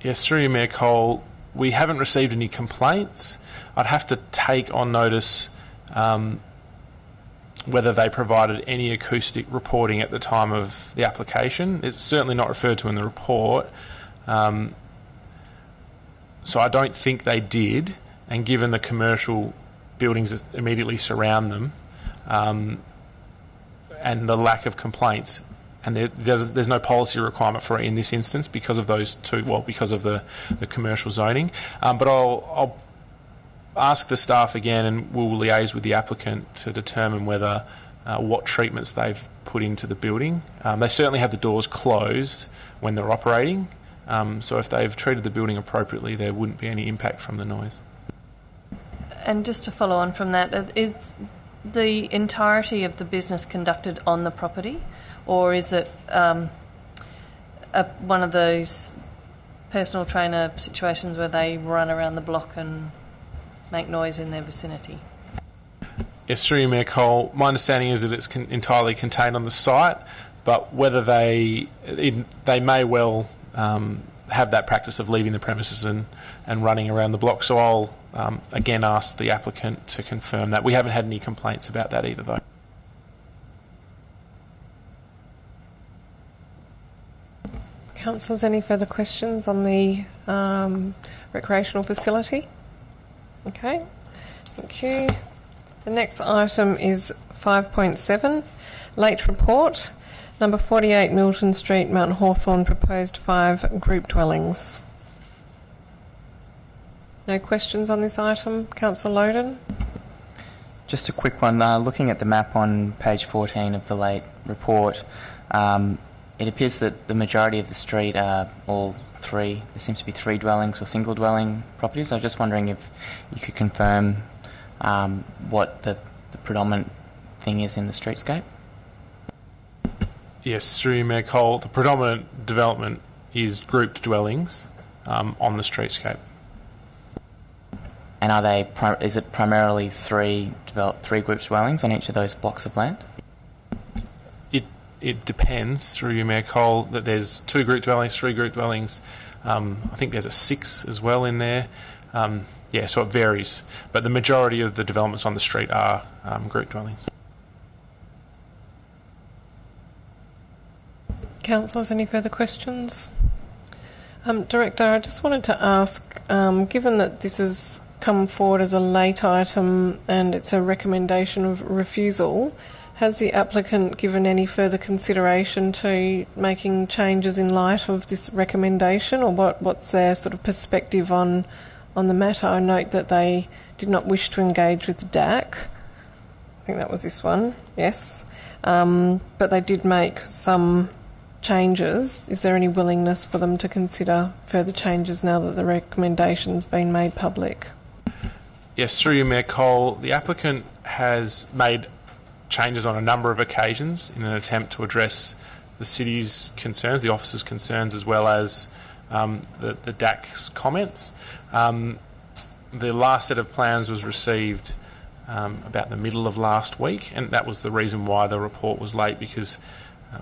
Yes, through you, Mayor Cole, we haven't received any complaints. I'd have to take on notice um, whether they provided any acoustic reporting at the time of the application. It's certainly not referred to in the report. Um, so I don't think they did. And given the commercial buildings that immediately surround them um, and the lack of complaints, and there, there's, there's no policy requirement for it in this instance because of those two, well, because of the, the commercial zoning. Um, but I'll, I'll ask the staff again and we'll liaise with the applicant to determine whether uh, what treatments they've put into the building. Um, they certainly have the doors closed when they're operating, um, so if they've treated the building appropriately, there wouldn't be any impact from the noise.
And just to follow on from that, is the entirety of the business conducted on the property, or is it um, a, one of those personal trainer situations where they run around the block and make noise in their vicinity?
Yes, through you, Mayor Cole. My understanding is that it's con- entirely contained on the site, but whether they it, they may well um, have that practice of leaving the premises and, and running around the block. So I'll um, again ask the applicant to confirm that. We haven't had any complaints about that either, though.
Councillors, any further questions on the um, recreational facility? Okay, thank you. The next item is 5.7, late report. Number 48 Milton Street, Mount Hawthorn, proposed five group dwellings. No questions on this item, Councillor Loden?
Just a quick one. Uh, looking at the map on page 14 of the late report, um, it appears that the majority of the street are all three. There seems to be three dwellings or single dwelling properties. I was just wondering if you could confirm um, what the, the predominant thing is in the streetscape.
Yes, through you, Mayor Cole, the predominant development is grouped dwellings um, on the streetscape.
And are they? Pri- is it primarily three develop three group dwellings on each of those blocks of land?
It it depends through you, Mayor Cole, that there's two group dwellings, three group dwellings. Um, I think there's a six as well in there. Um, yeah, so it varies, but the majority of the developments on the street are um, group dwellings.
Councillors, any further questions? Um, Director, I just wanted to ask, um, given that this has come forward as a late item and it's a recommendation of refusal, has the applicant given any further consideration to making changes in light of this recommendation, or what, what's their sort of perspective on on the matter? I note that they did not wish to engage with the DAC. I think that was this one, yes, um, but they did make some changes. Is there any willingness for them to consider further changes now that the recommendation's been made public?
Yes, through you, Mayor Cole, the applicant has made changes on a number of occasions in an attempt to address the city's concerns, the office's concerns, as well as um, the, the DAC's comments. Um, the last set of plans was received um, about the middle of last week, and that was the reason why the report was late because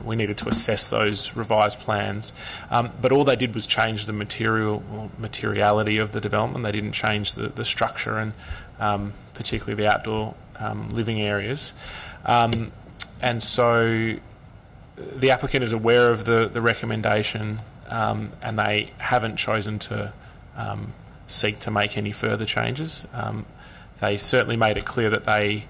we needed to assess those revised plans. Um, but all they did was change the material materiality of the development. They didn't change the, the structure and um, particularly the outdoor um, living areas. Um, and so the applicant is aware of the, the recommendation um, and they haven't chosen to um, seek to make any further changes. They certainly made it clear that they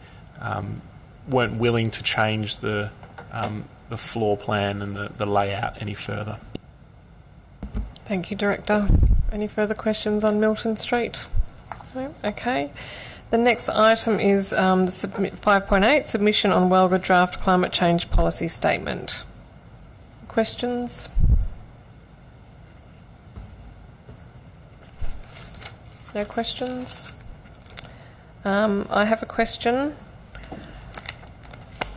weren't willing to change the, um, the floor plan and the, the layout any further.
Thank you, Director. Any further questions on Milton Street? No? Okay. The next item is um, the submit 5.8 submission on WALGA draft climate change policy statement. Questions? No questions? Um, I have a question.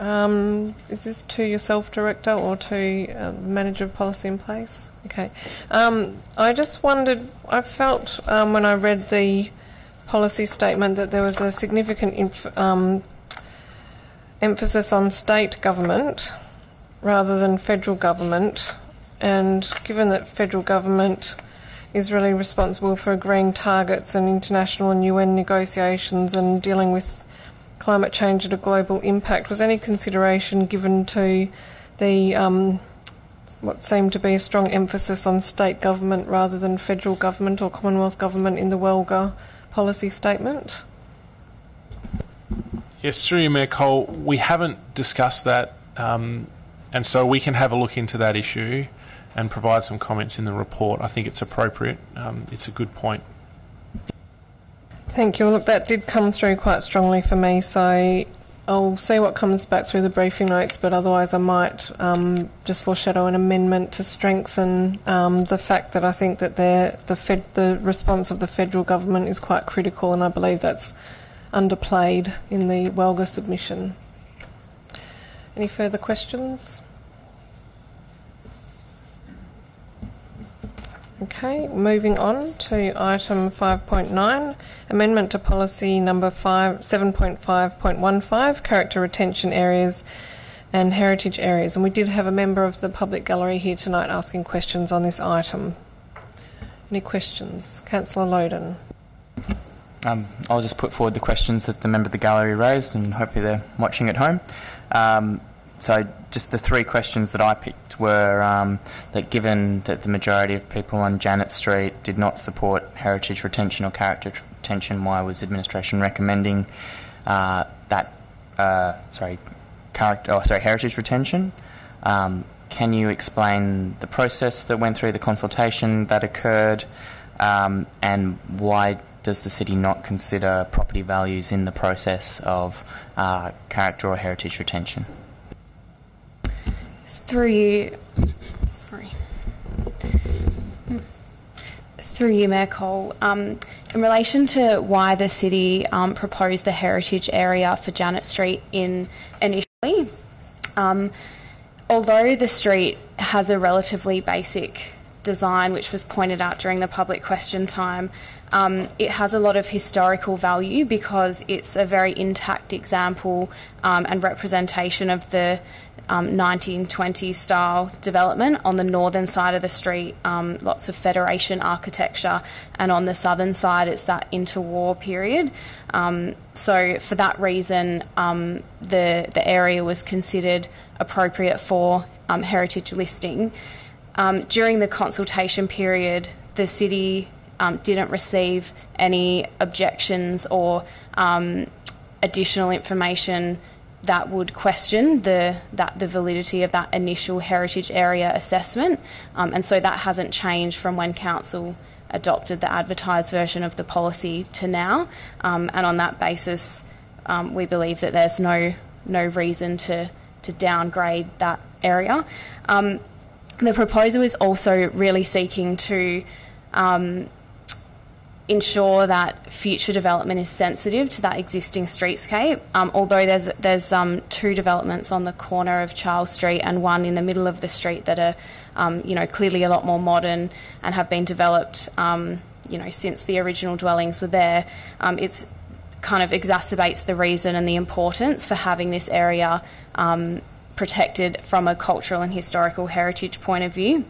Um, is this to yourself, Director, or to uh, Manager of Policy in Place? Okay. Um, I just wondered, I felt um, when I read the policy statement that there was a significant um, emphasis on state government rather than federal government. And given that federal government is really responsible for agreeing targets and international and UN negotiations and dealing with climate change at a global impact. Was any consideration given to the um, what seemed to be a strong emphasis on state government rather than federal government or Commonwealth government in the WALGA policy statement?
Yes, through you, Mayor Cole, we haven't discussed that, um, and so we can have a look into that issue and provide some comments in the report. I think it's appropriate. Um, it's a good point.
Thank you. Look, that did come through quite strongly for me, so I'll see what comes back through the briefing notes, but otherwise I might um, just foreshadow an amendment to strengthen um, the fact that I think that the, fed, the response of the federal government is quite critical, and I believe that's underplayed in the WALGA submission. Any further questions? Okay, moving on to item 5.9, amendment to policy number 5, 7.5.15, character retention areas and heritage areas. And we did have a member of the public gallery here tonight asking questions on this item. Any questions? Councillor Loden.
Um, I'll just put forward the questions that the member of the gallery raised and hopefully they're watching at home. Um, so just the three questions that I picked were um, that given that the majority of people on Janet Street did not support heritage retention or character retention, why was administration recommending uh, that, uh, sorry, character, oh, sorry, heritage retention? Um, can you explain the process that went through the consultation that occurred um, and why does the city not consider property values in the process of uh, character or heritage retention?
Through you, sorry, through you, Mayor Cole, um, in relation to why the city um, proposed the heritage area for Janet Street in initially, um, although the street has a relatively basic design, which was pointed out during the public question time, um, it has a lot of historical value because it's a very intact example um, and representation of the um, 1920s style development. On the northern side of the street, um, lots of Federation architecture, and on the southern side, it's that interwar period. Um, so, for that reason, um, the the area was considered appropriate for um, heritage listing. Um, during the consultation period, the city didn't receive any objections or additional information that would question the that the validity of that initial heritage area assessment, um, and so that hasn't changed from when council adopted the advertised version of the policy to now. Um, and on that basis, um, we believe that there's no no reason to to downgrade that area. Um, the proposal is also really seeking to um, ensure that future development is sensitive to that existing streetscape. Um, although there's there's um, two developments on the corner of Charles Street and one in the middle of the street that are, um, you know, clearly a lot more modern and have been developed, um, you know, since the original dwellings were there. Um, it's kind of exacerbates the reason and the importance for having this area um, protected from a cultural and historical heritage point of view.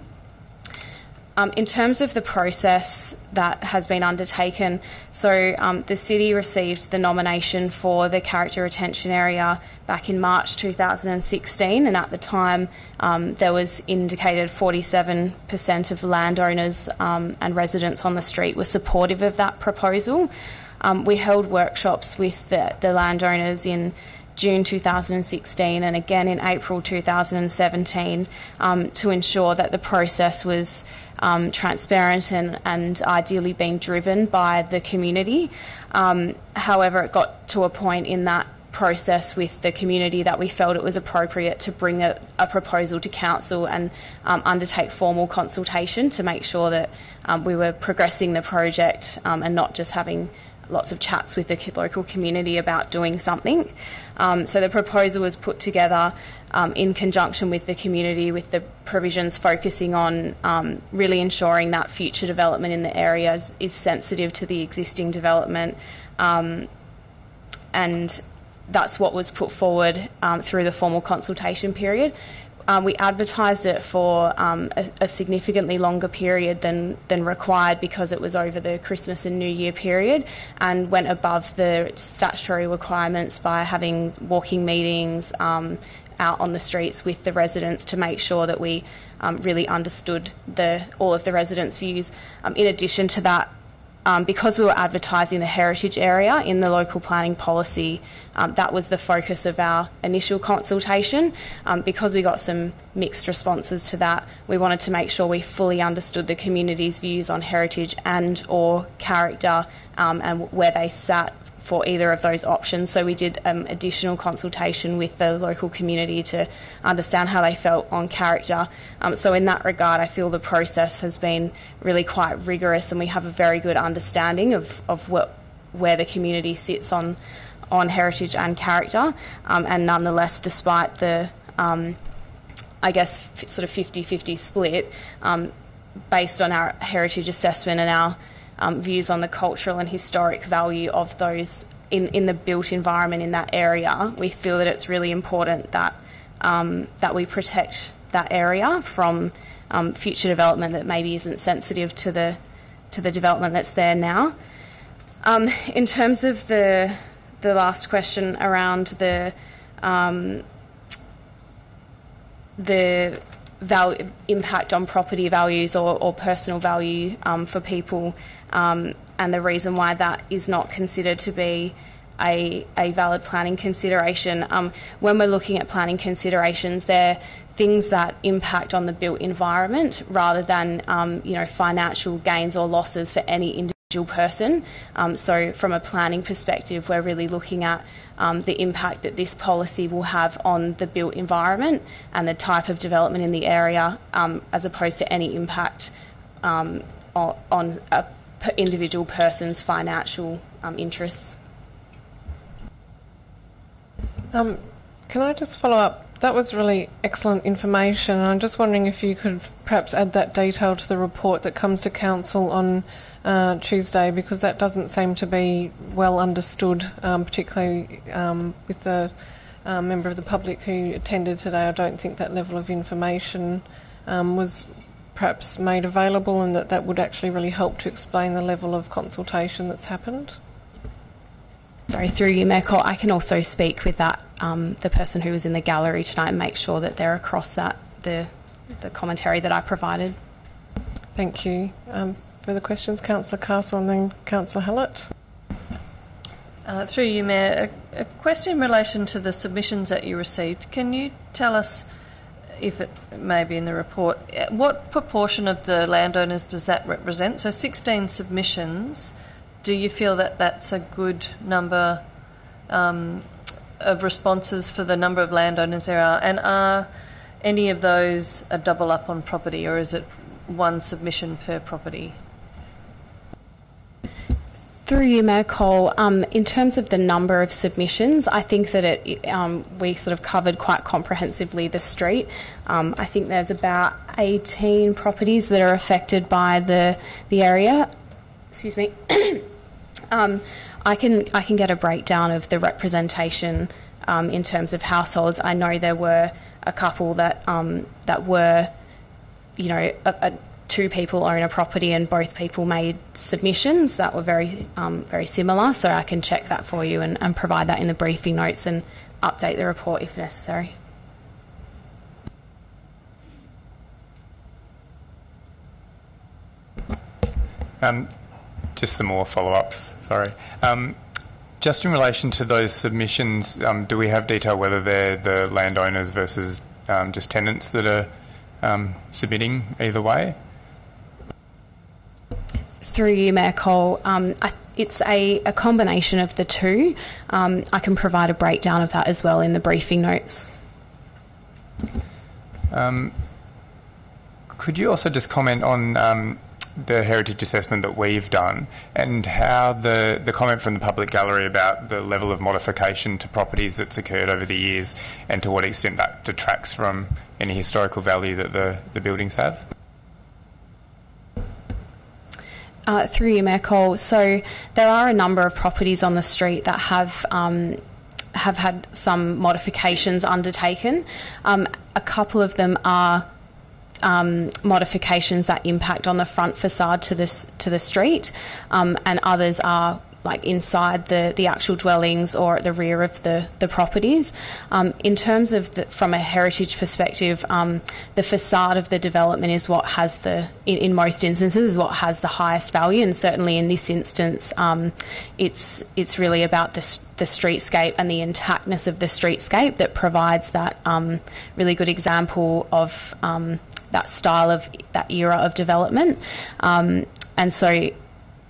Um, in terms of the process that has been undertaken, so um, the city received the nomination for the character retention area back in March 2016, and at the time um, there was indicated 47% of landowners um, and residents on the street were supportive of that proposal. Um, we held workshops with the, the landowners in June 2016 and again in April 2017 um, to ensure that the process was um, transparent and, and ideally being driven by the community. Um, however, it got to a point in that process with the community that we felt it was appropriate to bring a, a proposal to council and um, undertake formal consultation to make sure that um, we were progressing the project um, and not just having lots of chats with the local community about doing something. Um, so the proposal was put together um, in conjunction with the community, with the provisions focusing on um, really ensuring that future development in the area is, is sensitive to the existing development. Um, and that's what was put forward um, through the formal consultation period. Um, we advertised it for um, a, a, significantly longer period than, than required because it was over the Christmas and New Year period and went above the statutory requirements by having walking meetings um, out on the streets with the residents to make sure that we um, really understood the, all of the residents' views. Um, in addition to that, um, because we were advertising the heritage area in the local planning policy, um, that was the focus of our initial consultation. Um, because we got some mixed responses to that, we wanted to make sure we fully understood the community's views on heritage and or character um, and where they sat for either of those options. So we did um, additional consultation with the local community to understand how they felt on character. Um, so in that regard, I feel the process has been really quite rigorous, and we have a very good understanding of of what where the community sits on on heritage and character. Um, and nonetheless, despite the um, I guess f- sort of 50-50 split, um, based on our heritage assessment and our um, views on the cultural and historic value of those in, in the built environment in that area, we feel that it's really important that um, that we protect that area from um, future development that maybe isn't sensitive to the to the development that's there now. Um, in terms of the the last question around the um, the value, impact on property values or, or personal value um, for people, um, and the reason why that is not considered to be a, a valid planning consideration. Um, when we're looking at planning considerations, they're things that impact on the built environment rather than um, you know financial gains or losses for any individual person. Um, so, from a planning perspective, we're really looking at um, the impact that this policy will have on the built environment and the type of development in the area, um, as opposed to any impact um, on, on, a individual person's financial um, interests.
Um, can I just follow up? That was really excellent information. I'm just wondering if you could perhaps add that detail to the report that comes to Council on uh, Tuesday because that doesn't seem to be well understood, um, particularly um, with the uh, member of the public who attended today. I don't think that level of information um, was perhaps made available and that that would actually really help to explain the level of consultation that's happened.
Sorry, through you, Mayor I can also speak with that um, the person who was in the gallery tonight and make sure that they're across that the the commentary that I provided.
Thank you. Um, Further questions, Councillor Castle and then Councillor Hallett.
Uh, through you, Mayor, a, a, question in relation to the submissions that you received. Can you tell us, if it may be in the report, uh, what proportion of the landowners does that represent? So 16 submissions. Do you feel that that's a good number um, of responses for the number of landowners there are? And are any of those a double up on property, or is it one submission per property?
Through you, Mayor Cole, um, in terms of the number of submissions, I think that it, um, we sort of covered quite comprehensively the street. Um, I think there's about 18 properties that are affected by the the area. Excuse me. Um, I can I can get a breakdown of the representation um, in terms of households. I know there were a couple that um, that were, you know, a, a two people own a property and both people made submissions that were very um, very similar. So I can check that for you and, and provide that in the briefing notes and update the report if necessary.
Um, just some more follow-ups. Sorry. Um, just in relation to those submissions, um, do we have detail whether they're the landowners versus um, just tenants that are um, submitting either way?
Through you, Mayor Cole, um, I, it's a, a, combination of the two. Um, I can provide a breakdown of that as well in the briefing notes.
Um, could you also just comment on um, the heritage assessment that we've done and how the, the comment from the public gallery about the level of modification to properties that's occurred over the years and to what extent that detracts from any historical value that the, the buildings have?
Uh, through you. So there are a number of properties on the street that have um, have had some modifications undertaken. Um, a couple of them are um, modifications that impact on the front facade to this to the street, um, and others are like inside the, the actual dwellings or at the rear of the, the properties. Um, in terms of the, from a heritage perspective, um, the facade of the development is what has the, in, in, most instances, is what has the highest value, and certainly in this instance, um, it's it's really about the, the streetscape and the intactness of the streetscape that provides that um, really good example of um, that style of that era of development. Um, and so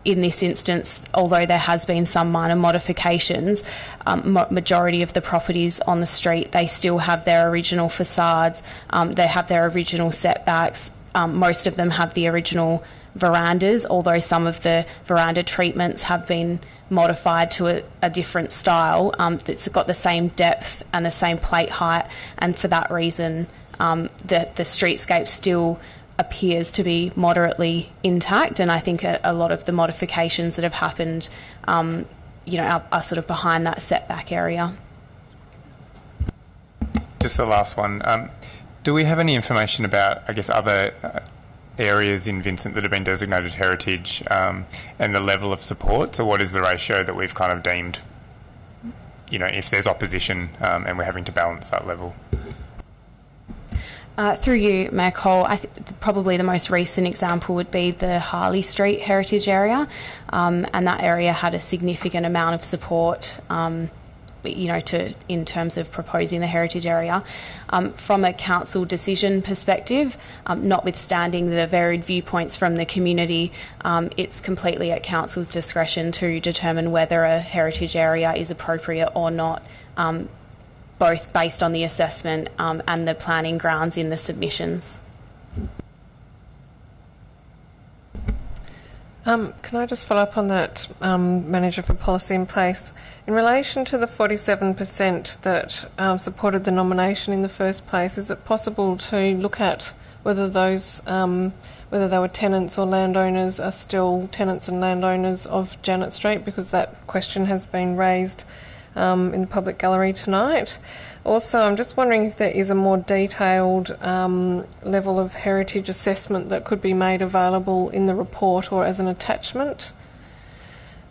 in this instance, although there has been some minor modifications, um, majority of the properties on the street they still have their original facades, um, they have their original setbacks. Um, most of them have the original verandas, although some of the veranda treatments have been modified to a, a different style um, that's got the same depth and the same plate height, and for that reason, um, the the streetscape still appears to be moderately intact, and I think a, a lot of the modifications that have happened, um, you know, are, are, sort of behind that setback area.
Just the last one. Um, do we have any information about, I guess, other uh, areas in Vincent that have been designated heritage um, and the level of support? So, what is the ratio that we've kind of deemed? You know, if there's opposition um, and we're having to balance that level.
Uh, through you, Mayor Cole, I th- probably the most recent example would be the Harley Street heritage area, um, and that area had a significant amount of support. Um, you know, to in terms of proposing the heritage area, um, from a council decision perspective, um, notwithstanding the varied viewpoints from the community, um, it's completely at council's discretion to determine whether a heritage area is appropriate or not um, both based on the assessment um, and the planning grounds in the submissions.
Um, can I just follow up on that, um, Manager for Policy in Place? In relation to the 47% that um, supported the nomination in the first place, is it possible to look at whether those, um, whether they were tenants or landowners, are still tenants and landowners of Janet Street? Because that question has been raised um, in the public gallery tonight. Also, I'm just wondering if there is a more detailed um, level of heritage assessment that could be made available in the report or as an attachment.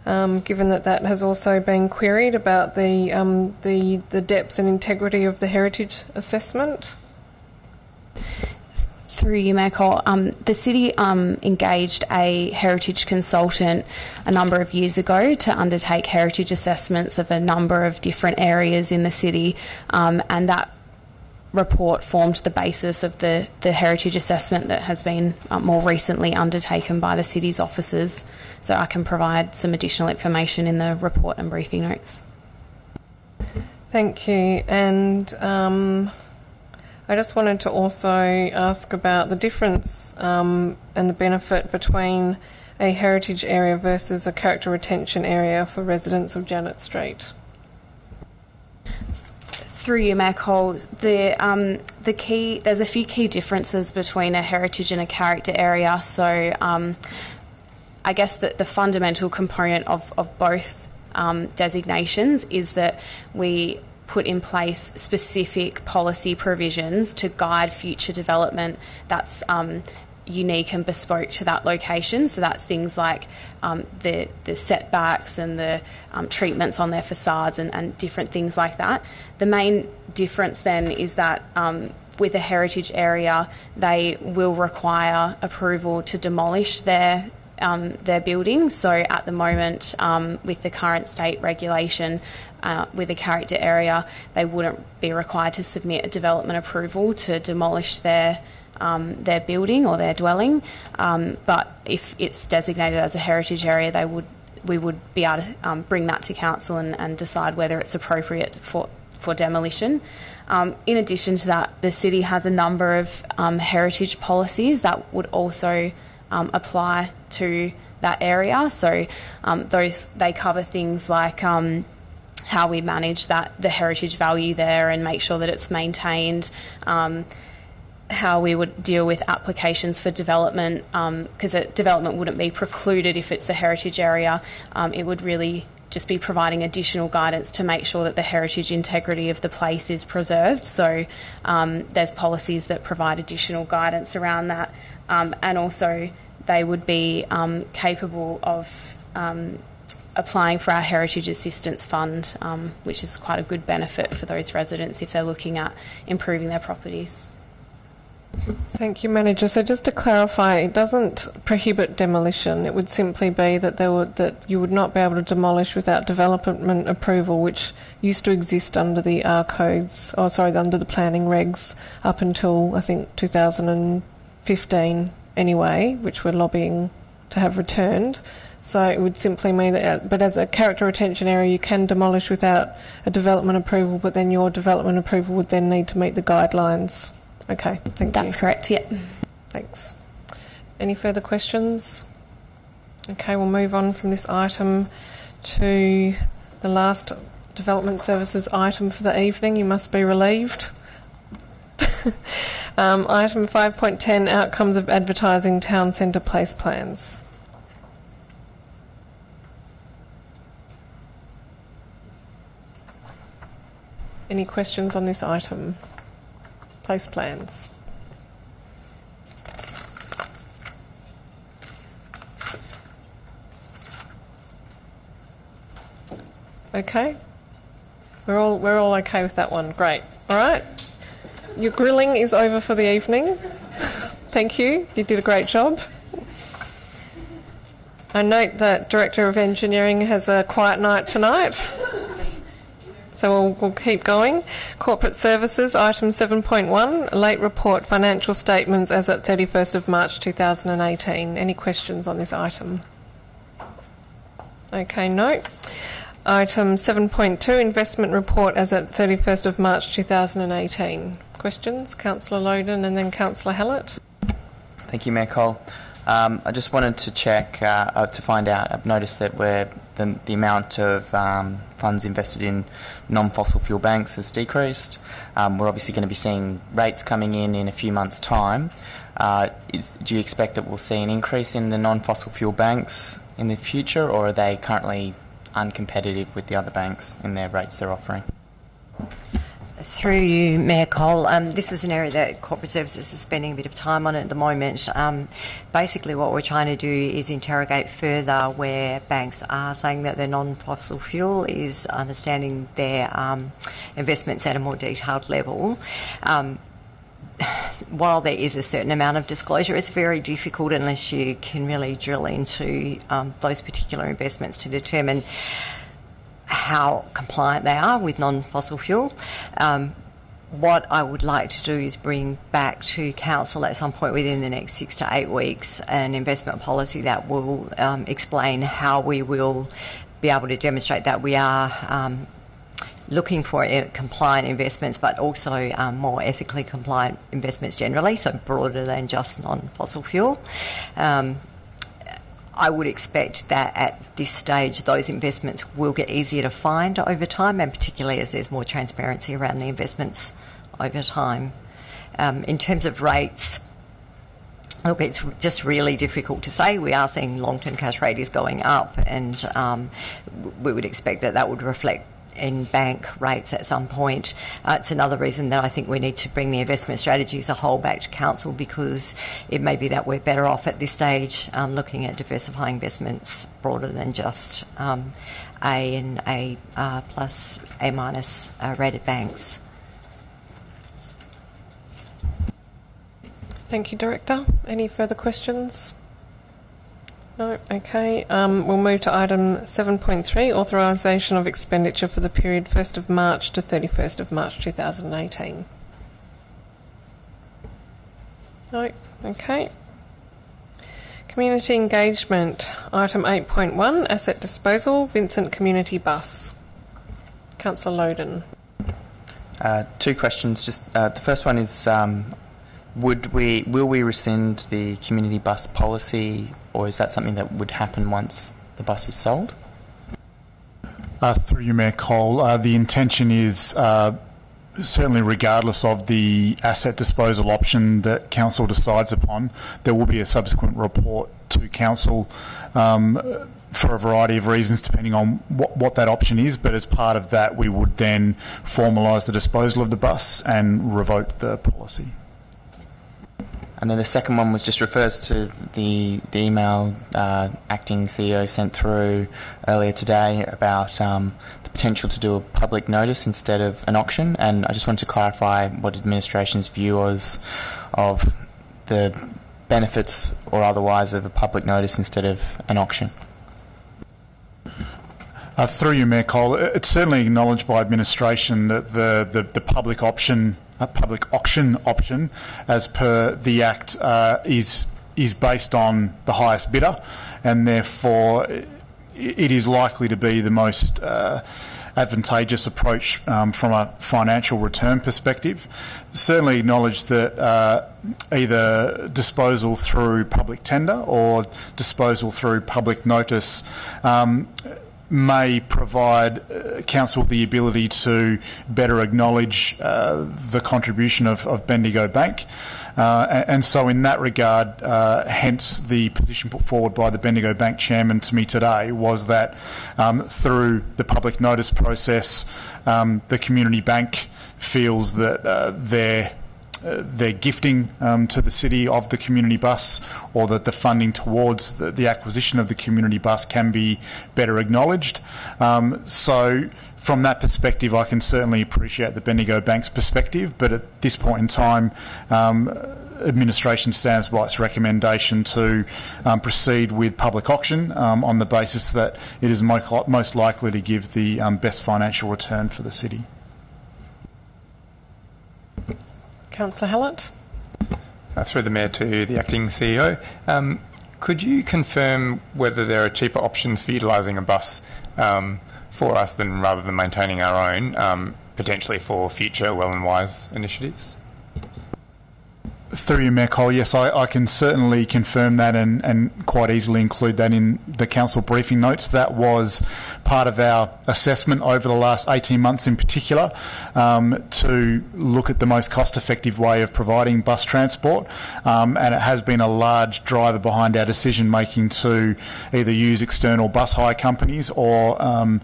Um, given that that has also been queried about the, um, the the depth and integrity of the heritage assessment
through Cole, um, the city um, engaged a heritage consultant a number of years ago to undertake heritage assessments of a number of different areas in the city, um, and that report formed the basis of the, the heritage assessment that has been uh, more recently undertaken by the city's officers. So I can provide some additional information in the report and briefing notes.
Thank you. And um, I just wanted to also ask about the difference um, and the benefit between a heritage area versus a character retention area for residents of Janet Street.
Through you, Cole, the um, the key there's a few key differences between a heritage and a character area. So, um, I guess that the fundamental component of of both um, designations is that we put in place specific policy provisions to guide future development that's um, unique and bespoke to that location. So that's things like um, the, the setbacks and the um, treatments on their facades and, and, different things like that. The main difference then is that um, with a heritage area, they will require approval to demolish their um, their buildings. So at the moment, um, with the current state regulation, uh, with a character area, they wouldn't be required to submit a development approval to demolish their um, their building or their dwelling. Um, but if it's designated as a heritage area, they would we would be able to um, bring that to council and, and, decide whether it's appropriate for for demolition. Um, in addition to that, the city has a number of um, heritage policies that would also um, apply to that area. So those they cover things like how we manage that the heritage value there and make sure that it's maintained. Um, how we would deal with applications for development because um, development wouldn't be precluded if it's a heritage area. Um, it would really just be providing additional guidance to make sure that the heritage integrity of the place is preserved. So um, there's policies that provide additional guidance around that, um, and also they would be um, capable of um, applying for our Heritage Assistance Fund, um, which is quite a good benefit for those residents if they're looking at improving their properties.
Thank you, Manager. So just to clarify, it doesn't prohibit demolition. It would simply be that there would, that you would not be able to demolish without development approval, which used to exist under the R codes, or sorry, under the planning regs up until I think 2015 anyway, which we're lobbying to have returned. So it would simply mean that, uh, but as a character retention area, you can demolish without a development approval, but then your development approval would then need to meet the guidelines. Okay, thank
That's
you.
That's correct, yeah.
Thanks. Any further questions? Okay, we'll move on from this item to the last development services item for the evening. You must be relieved. um, item 5.10 Outcomes of Advertising Town Centre Place Plans. Any questions on this item? Place plans. Okay. We're all we're all okay with that one. Great. All right. Your grilling is over for the evening. Thank you. You did a great job. I note that Director of Engineering has a quiet night tonight. So we'll, we'll keep going. Corporate Services, item 7.1, late report financial statements as at 31st of March 2018. Any questions on this item? Okay, no. Item 7.2, investment report as at 31st of March 2018. Questions? Councillor Loden and then Councillor Hallett.
Thank you, Mayor Cole. Um, I just wanted to check uh, uh, to find out. I've noticed that we're, the, the amount of um, funds invested in non-fossil fuel banks has decreased. Um, we're obviously going to be seeing rates coming in in a few months' time. Uh, is, do you expect that we'll see an increase in the non-fossil fuel banks in the future, or are they currently uncompetitive with the other banks in their rates they're offering?
Through you, Mayor Cole, um, this is an area that Corporate Services is spending a bit of time on at the moment. Um, basically, what we're trying to do is interrogate further where banks are saying that they're non-fossil fuel, is understanding their um, investments at a more detailed level. Um, while there is a certain amount of disclosure, it's very difficult unless you can really drill into um, those particular investments to determine how compliant they are with non-fossil fuel. Um, what I would like to do is bring back to council at some point within the next six to eight weeks an investment policy that will um, explain how we will be able to demonstrate that we are um, looking for compliant investments, but also um, more ethically compliant investments generally, so broader than just non-fossil fuel. Um, I would expect that at this stage, those investments will get easier to find over time, and particularly as there's more transparency around the investments over time. Um, in terms of rates, look, it's just really difficult to say. We are seeing long-term cash rate is going up, and um, we would expect that that would reflect in bank rates at some point. Uh, it's another reason that I think we need to bring the investment strategy as a whole back to council because it may be that we're better off at this stage um, looking at diversifying investments broader than just um, A and A uh, plus A minus uh, rated banks.
Thank you, Director. Any further questions? No, okay. Um, we'll move to item 7.3, authorisation of expenditure for the period 1st of March to 31st of March 2018. No, okay. Community engagement, item 8.1, asset disposal, Vincent Community Bus. Councillor Loden.
Uh, two questions. Just uh, the first one is: um, Would we will we rescind the community bus policy or is that something that would happen once the bus is sold?
Uh, through you, Mayor Cole, uh, the intention is uh, certainly regardless of the asset disposal option that council decides upon, there will be a subsequent report to council um, for a variety of reasons, depending on what, what that option is. But as part of that, we would then formalise the disposal of the bus and revoke the policy.
And then the second one was just refers to the, the email uh, acting CEO sent through earlier today about um, the potential to do a public notice instead of an auction. And I just wanted to clarify what administration's view was of the benefits or otherwise of a public notice instead of an auction.
Uh, through you, Mayor Cole, it's certainly acknowledged by administration that the, the, the public option, public auction option, as per the Act, uh, is is based on the highest bidder, and therefore it is likely to be the most uh, advantageous approach um, from a financial return perspective. Certainly acknowledge that uh, either disposal through public tender or disposal through public notice. Um, may provide uh, council the ability to better acknowledge uh, the contribution of, of Bendigo Bank. Uh, and, so, in that regard, uh, hence the position put forward by the Bendigo Bank chairman to me today was that um, through the public notice process, um, the community bank feels that uh, their their gifting um, to the city of the community bus or that the funding towards the, the acquisition of the community bus can be better acknowledged. Um, so from that perspective, I can certainly appreciate the Bendigo Bank's perspective, but at this point in time, um, administration stands by its recommendation to um, proceed with public auction um, on the basis that it is most likely to give the um, best financial return for the city.
Councillor Hallett.
Uh, through the Mayor to the Acting CEO. Um, could you confirm whether there are cheaper options for utilising a bus um, for us than rather than maintaining our own, um, potentially for future well and wise initiatives?
Through you, Mayor Cole, yes, I, I, can certainly confirm that and, and quite easily include that in the council briefing notes. That was part of our assessment over the last 18 months in particular um, to look at the most cost-effective way of providing bus transport um, and it has been a large driver behind our decision making to either use external bus hire companies or um,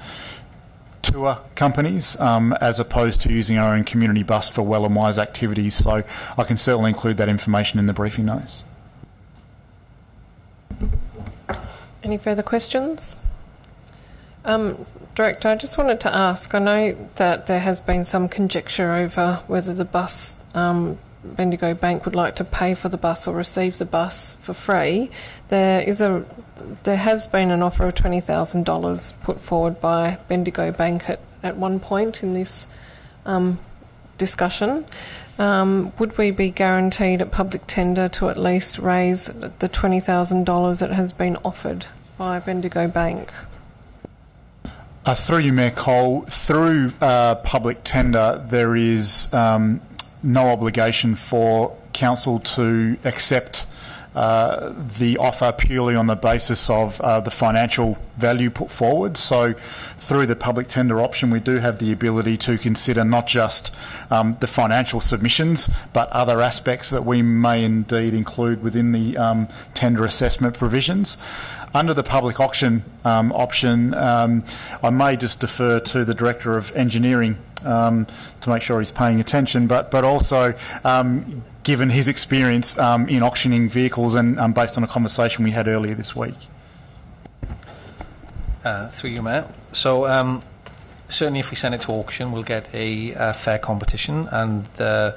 tour companies um, as opposed to using our own community bus for well and wise activities. So I can certainly include that information in the briefing notes.
Any further questions? Um, Director, I just wanted to ask I know that there has been some conjecture over whether the bus, um, Bendigo Bank, would like to pay for the bus or receive the bus for free. There is a there has been an offer of $20,000 put forward by Bendigo Bank at, at one point in this um, discussion. Um, would we be guaranteed at public tender to at least raise the $20,000 that has been offered by Bendigo Bank?
Uh, through you, Mayor Cole, through uh, public tender, there is um, no obligation for council to accept uh, the offer purely on the basis of uh, the financial value put forward. So, through the public tender option, we do have the ability to consider not just um, the financial submissions, but other aspects that we may indeed include within the um, tender assessment provisions. Under the public auction um, option, um, I may just defer to the Director of Engineering um, to make sure he's paying attention, but, but also um, given his experience um, in auctioning vehicles and um, based on a conversation we had earlier this week.
Uh, through you, Mayor. So, certainly, if we send it to auction, we'll get a, a fair competition. And uh,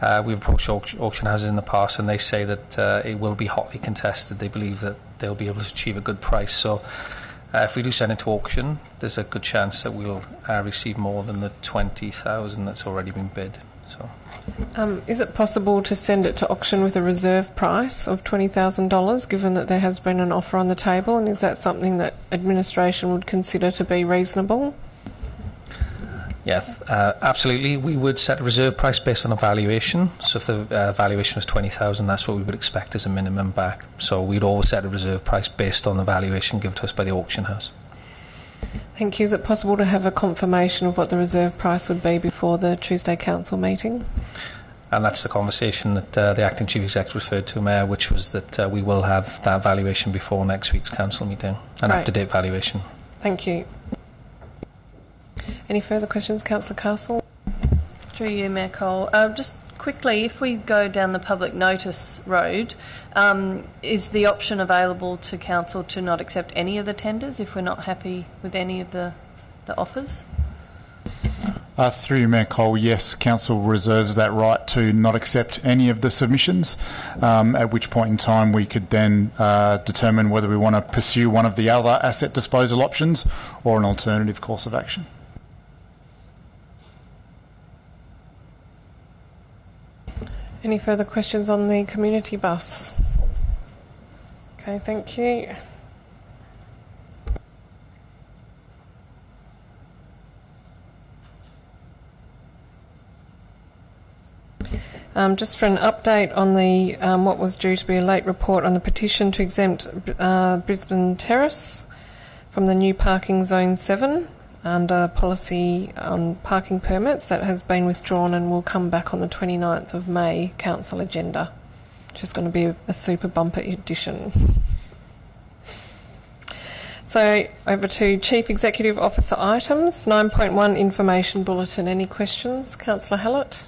uh, we've approached auction houses in the past, and they say that uh, it will be hotly contested. They believe that they'll be able to achieve a good price. So, uh, if we do send it to auction, there's a good chance that we'll uh, receive more than the 20,000 that's already been bid. So.
Um, is it possible to send it to auction with a reserve price of $20,000 given that there has been an offer on the table? And is that something that administration would consider to be reasonable?
Yes, uh, absolutely. We would set a reserve price based on a valuation. So if the uh, valuation was 20,000, that's what we would expect as a minimum back. So we'd always set a reserve price based on the valuation given to us by the auction house.
Thank you. Is it possible to have a confirmation of what the reserve price would be before the Tuesday council meeting?
And that's the conversation that uh, the acting chief executive referred to, Mayor, which was that uh, we will have that valuation before next week's council meeting, an
Right.
up-to-date valuation.
Thank you. Any further questions, Councillor Castle?
Through you, Mayor Cole. Uh, just quickly, if we go down the public notice road, um, is the option available to council to not accept any of the tenders if we're not happy with any of the, the offers?
Uh, through you, Mayor Cole, yes, Council reserves that right to not accept any of the submissions, um, at which point in time we could then uh, determine whether we want to pursue one of the other asset disposal options or an alternative course of action.
Any further questions on the community bus? Okay, thank you. Um, just for an update on the um, what was due to be a late report on the petition to exempt uh, Brisbane Terrace from the new parking zone 7 under policy on parking permits that has been withdrawn and will come back on the 29th of May council agenda. Which is going to be a super bumper edition. So over to Chief Executive Officer items. 9.1 information bulletin. Any questions councillor Hallett?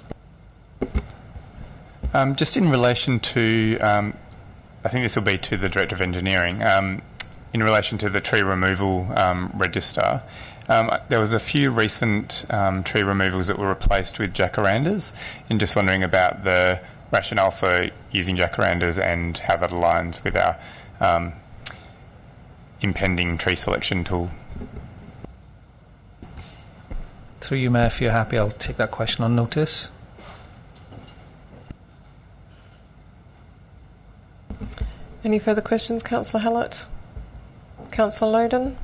Um, just in relation to, um, I think this will be to the Director of Engineering, um, in relation to the tree removal um, register, um, there was a few recent um, tree removals that were replaced with jacarandas, and just wondering about the rationale for using jacarandas and how that aligns with our um, impending tree selection tool.
Through you, Mayor, if you're happy, I'll take that question on notice.
any further questions councillor Hallett councillor Loden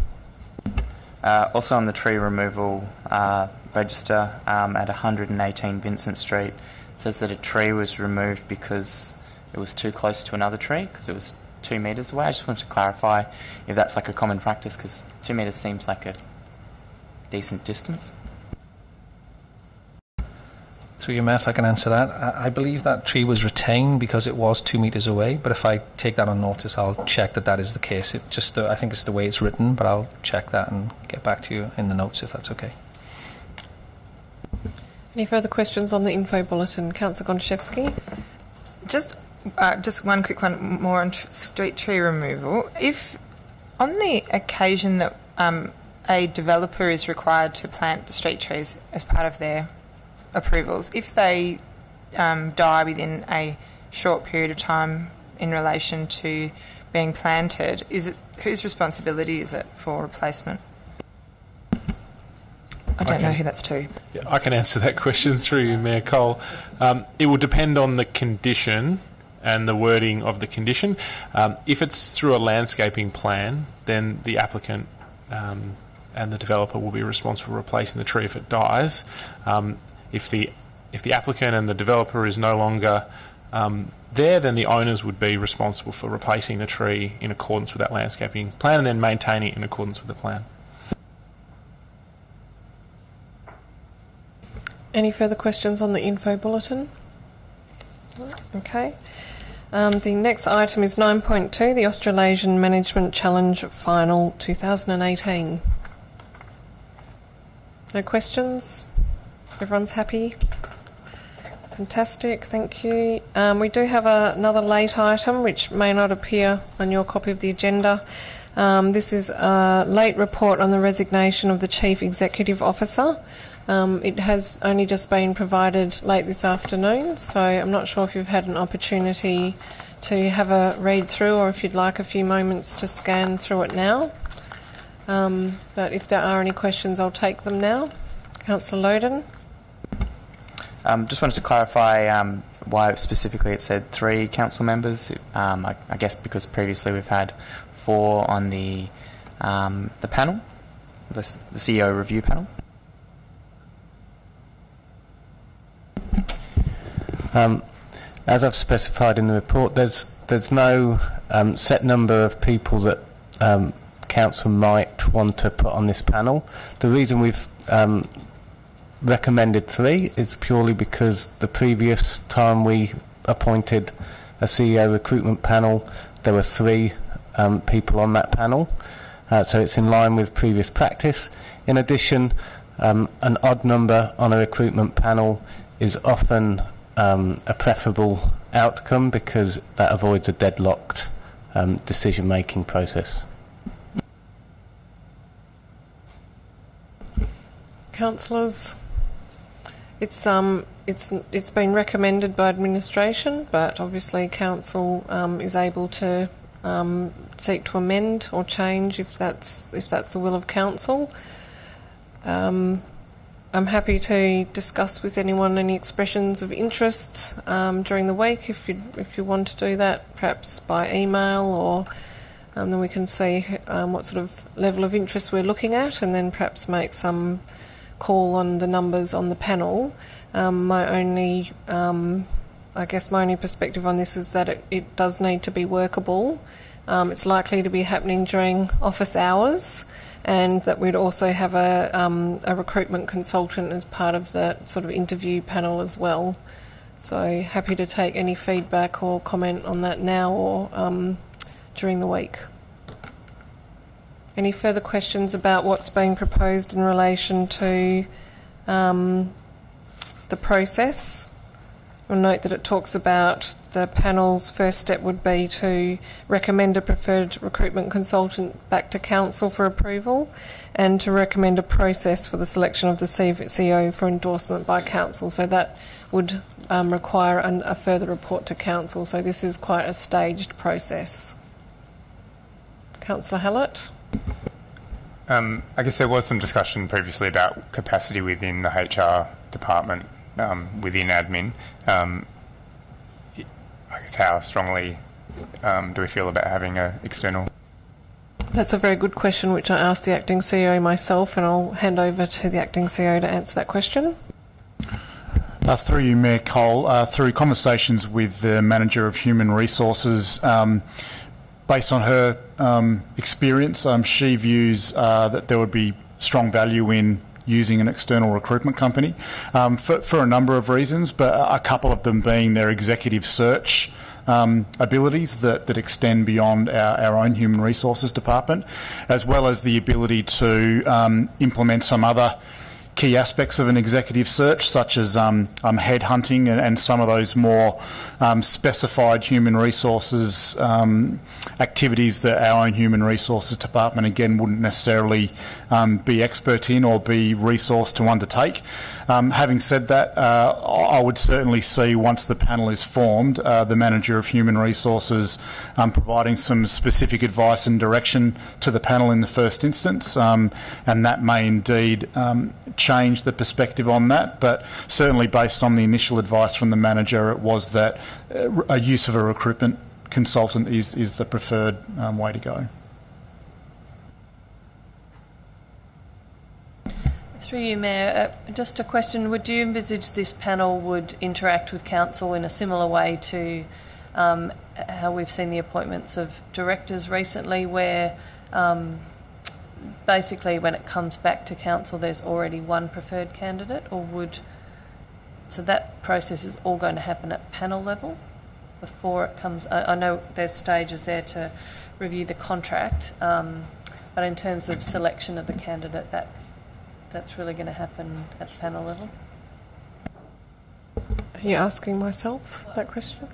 Uh, also on the tree removal uh, register um, at 118 Vincent Street, says that a tree was removed because it was too close to another tree because it was two metres away. I just wanted to clarify if that's like a common practice because two metres seems like a decent distance.
Through your Mayor, if I can answer that. I, I believe that tree was retained because it was two metres away, but if I take that on notice, I'll check that that is the case. It just, uh, I think it's the way it's written, but I'll check that and get back to you in the notes if that's okay.
any further questions on the info bulletin councillor Gontaszewski
Just, uh, just one quick one more on tr- street tree removal. If, on the occasion that um, a developer is required to plant the street trees as part of their approvals, if they um, die within a short period of time in relation to being planted, is it whose responsibility is it for replacement? I don't
Okay.
know who that's to.
Yeah, I can answer that question through you, Mayor Cole. Um, it will depend on the condition and the wording of the condition. Um, if it's through a landscaping plan, then the applicant um, and the developer will be responsible for replacing the tree if it dies. Um, if the if the applicant and the developer is no longer um, there, then the owners would be responsible for replacing the tree in accordance with that landscaping plan and then maintaining it in accordance with the plan.
Any further questions on the info bulletin? Okay. Um, the next item is 9.2, the Australasian Management Challenge Final 2018. No questions? Everyone's happy? Fantastic, thank you. Um, we do have a, another late item which may not appear on your copy of the agenda. Um, this is a late report on the resignation of the Chief Executive Officer. Um, it has only just been provided late this afternoon, so I'm not sure if you've had an opportunity to have a read through or if you'd like a few moments to scan through it now. Um, but if there are any questions, I'll take them now. Councillor Loden.
Um, just wanted to clarify um, why specifically it said three council members. Um, I, I guess because previously we've had four on the um, the panel, the, the CEO review panel.
Um, as I've specified in the report, there's there's no um, set number of people that council might want to put on this panel. The reason we've recommended three is purely because the previous time we appointed a CEO recruitment panel, there were three um, people on that panel. Uh, so it's in line with previous practice. In addition, um, an odd number on a recruitment panel is often um, a preferable outcome because that avoids a deadlocked um, decision making process.
Councillors, it's um, it's it's been recommended by administration, but obviously council um, is able to um, seek to amend or change if that's if that's the will of council. Um, I'm happy to discuss with anyone any expressions of interest um, during the week if you if you want to do that, perhaps by email or. Um, then we can see um, what sort of level of interest we're looking at, and then perhaps make some call on the numbers on the panel. Um, my only, um, I guess, my only perspective on this is that it, it does need to be workable. Um, it's likely to be happening during office hours, and that we'd also have a, um, a recruitment consultant as part of that sort of interview panel as well. So happy to take any feedback or comment on that now or um, during the week. Any further questions about what's being proposed in relation to um, the process? You'll note that it talks about the panel's first step would be to recommend a preferred recruitment consultant back to council for approval and to recommend a process for the selection of the CEO for endorsement by council. So that would um, require an, a further report to council. So this is quite a staged process. Councillor Hallett.
Um, I guess there was some discussion previously about capacity within the HR department, um, within admin. Um, I guess how strongly um, do we feel about having an external?
That's a very good question, which I asked the acting CEO myself, and I'll hand over to the acting CEO to answer that question.
Uh, through you, Mayor Cole, uh, through conversations with the manager of human resources, um, based on her um, experience, um, she views uh, that there would be strong value in using an external recruitment company um, for, for, a number of reasons, but a couple of them being their executive search um, abilities that, that extend beyond our, our own human resources department, as well as the ability to um, implement some other key aspects of an executive search, such as um, um, headhunting and, and, some of those more um, specified human resources um, activities that our own human resources department, again, wouldn't necessarily um, be expert in or be resourced to undertake. Um, having said that, uh, I would certainly see once the panel is formed, uh, the manager of human resources providing some specific advice and direction to the panel in the first instance, and that may indeed change the perspective on that, but certainly based on the initial advice from the manager, it was that a use of a recruitment consultant is, is the preferred um, way to go.
Through you, Mayor, uh, just a question. Would you envisage this panel would interact with Council in a similar way to um, how we've seen the appointments of directors recently, where um, basically when it comes back to council there's already one preferred candidate or would so that process is all going to happen at panel level before it comes I, I know there's stages there to review the contract um, but in terms of selection of the candidate that that's really going to happen at the panel level.
Are you asking myself that question?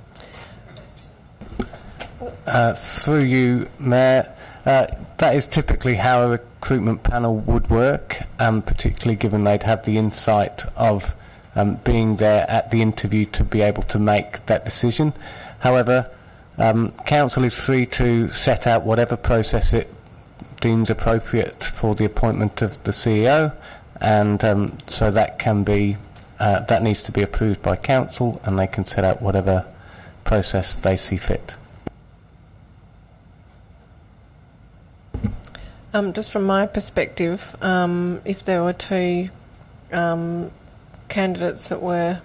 Uh, through you mayor. Uh, that is typically how a recruitment panel would work, um, particularly given they'd have the insight of um, being there at the interview to be able to make that decision. However, um, council is free to set out whatever process it deems appropriate for the appointment of the CEO, and um, so that can be uh, that needs to be approved by council, and they can set out whatever process they see fit.
Um, just from my perspective, um, if there were two um, candidates that were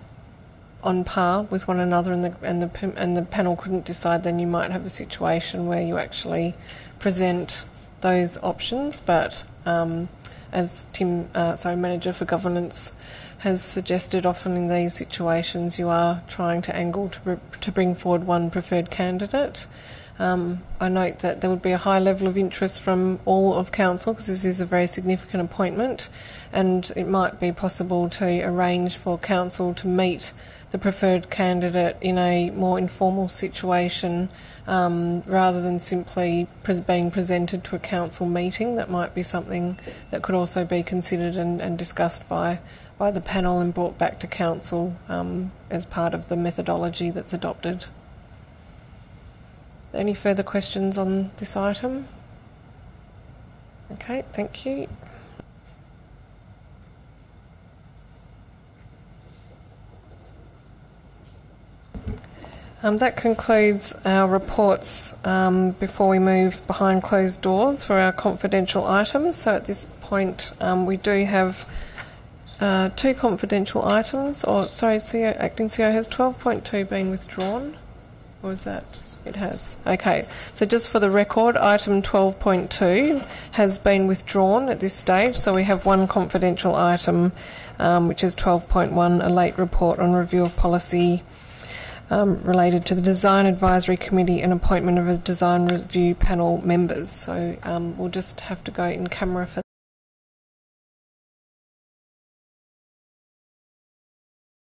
on par with one another and the, and the and the panel couldn't decide, then you might have a situation where you actually present those options. But um, as Tim, uh, sorry, manager for governance, has suggested often in these situations you are trying to angle to, to bring forward one preferred candidate. Um, I note that there would be a high level of interest from all of council because this is a very significant appointment, and it might be possible to arrange for council to meet the preferred candidate in a more informal situation um, rather than simply being presented to a council meeting. That might be something that could also be considered and, and discussed by, by the panel and brought back to council um, as part of the methodology that's adopted. Any further questions on this item? Okay, thank you. Um, that concludes our reports um, before we move behind closed doors for our confidential items. So at this point, um, we do have uh, two confidential items. Or sorry, CEO, acting CEO has 12.2 been withdrawn, or is that? It has. Okay. So just for the record, item 12.2 has been withdrawn at this stage. So we have one confidential item, um, which is 12.1, a late report on review of policy um, related to the Design Advisory Committee and appointment of a design review panel members. So um, we'll just have to go in camera for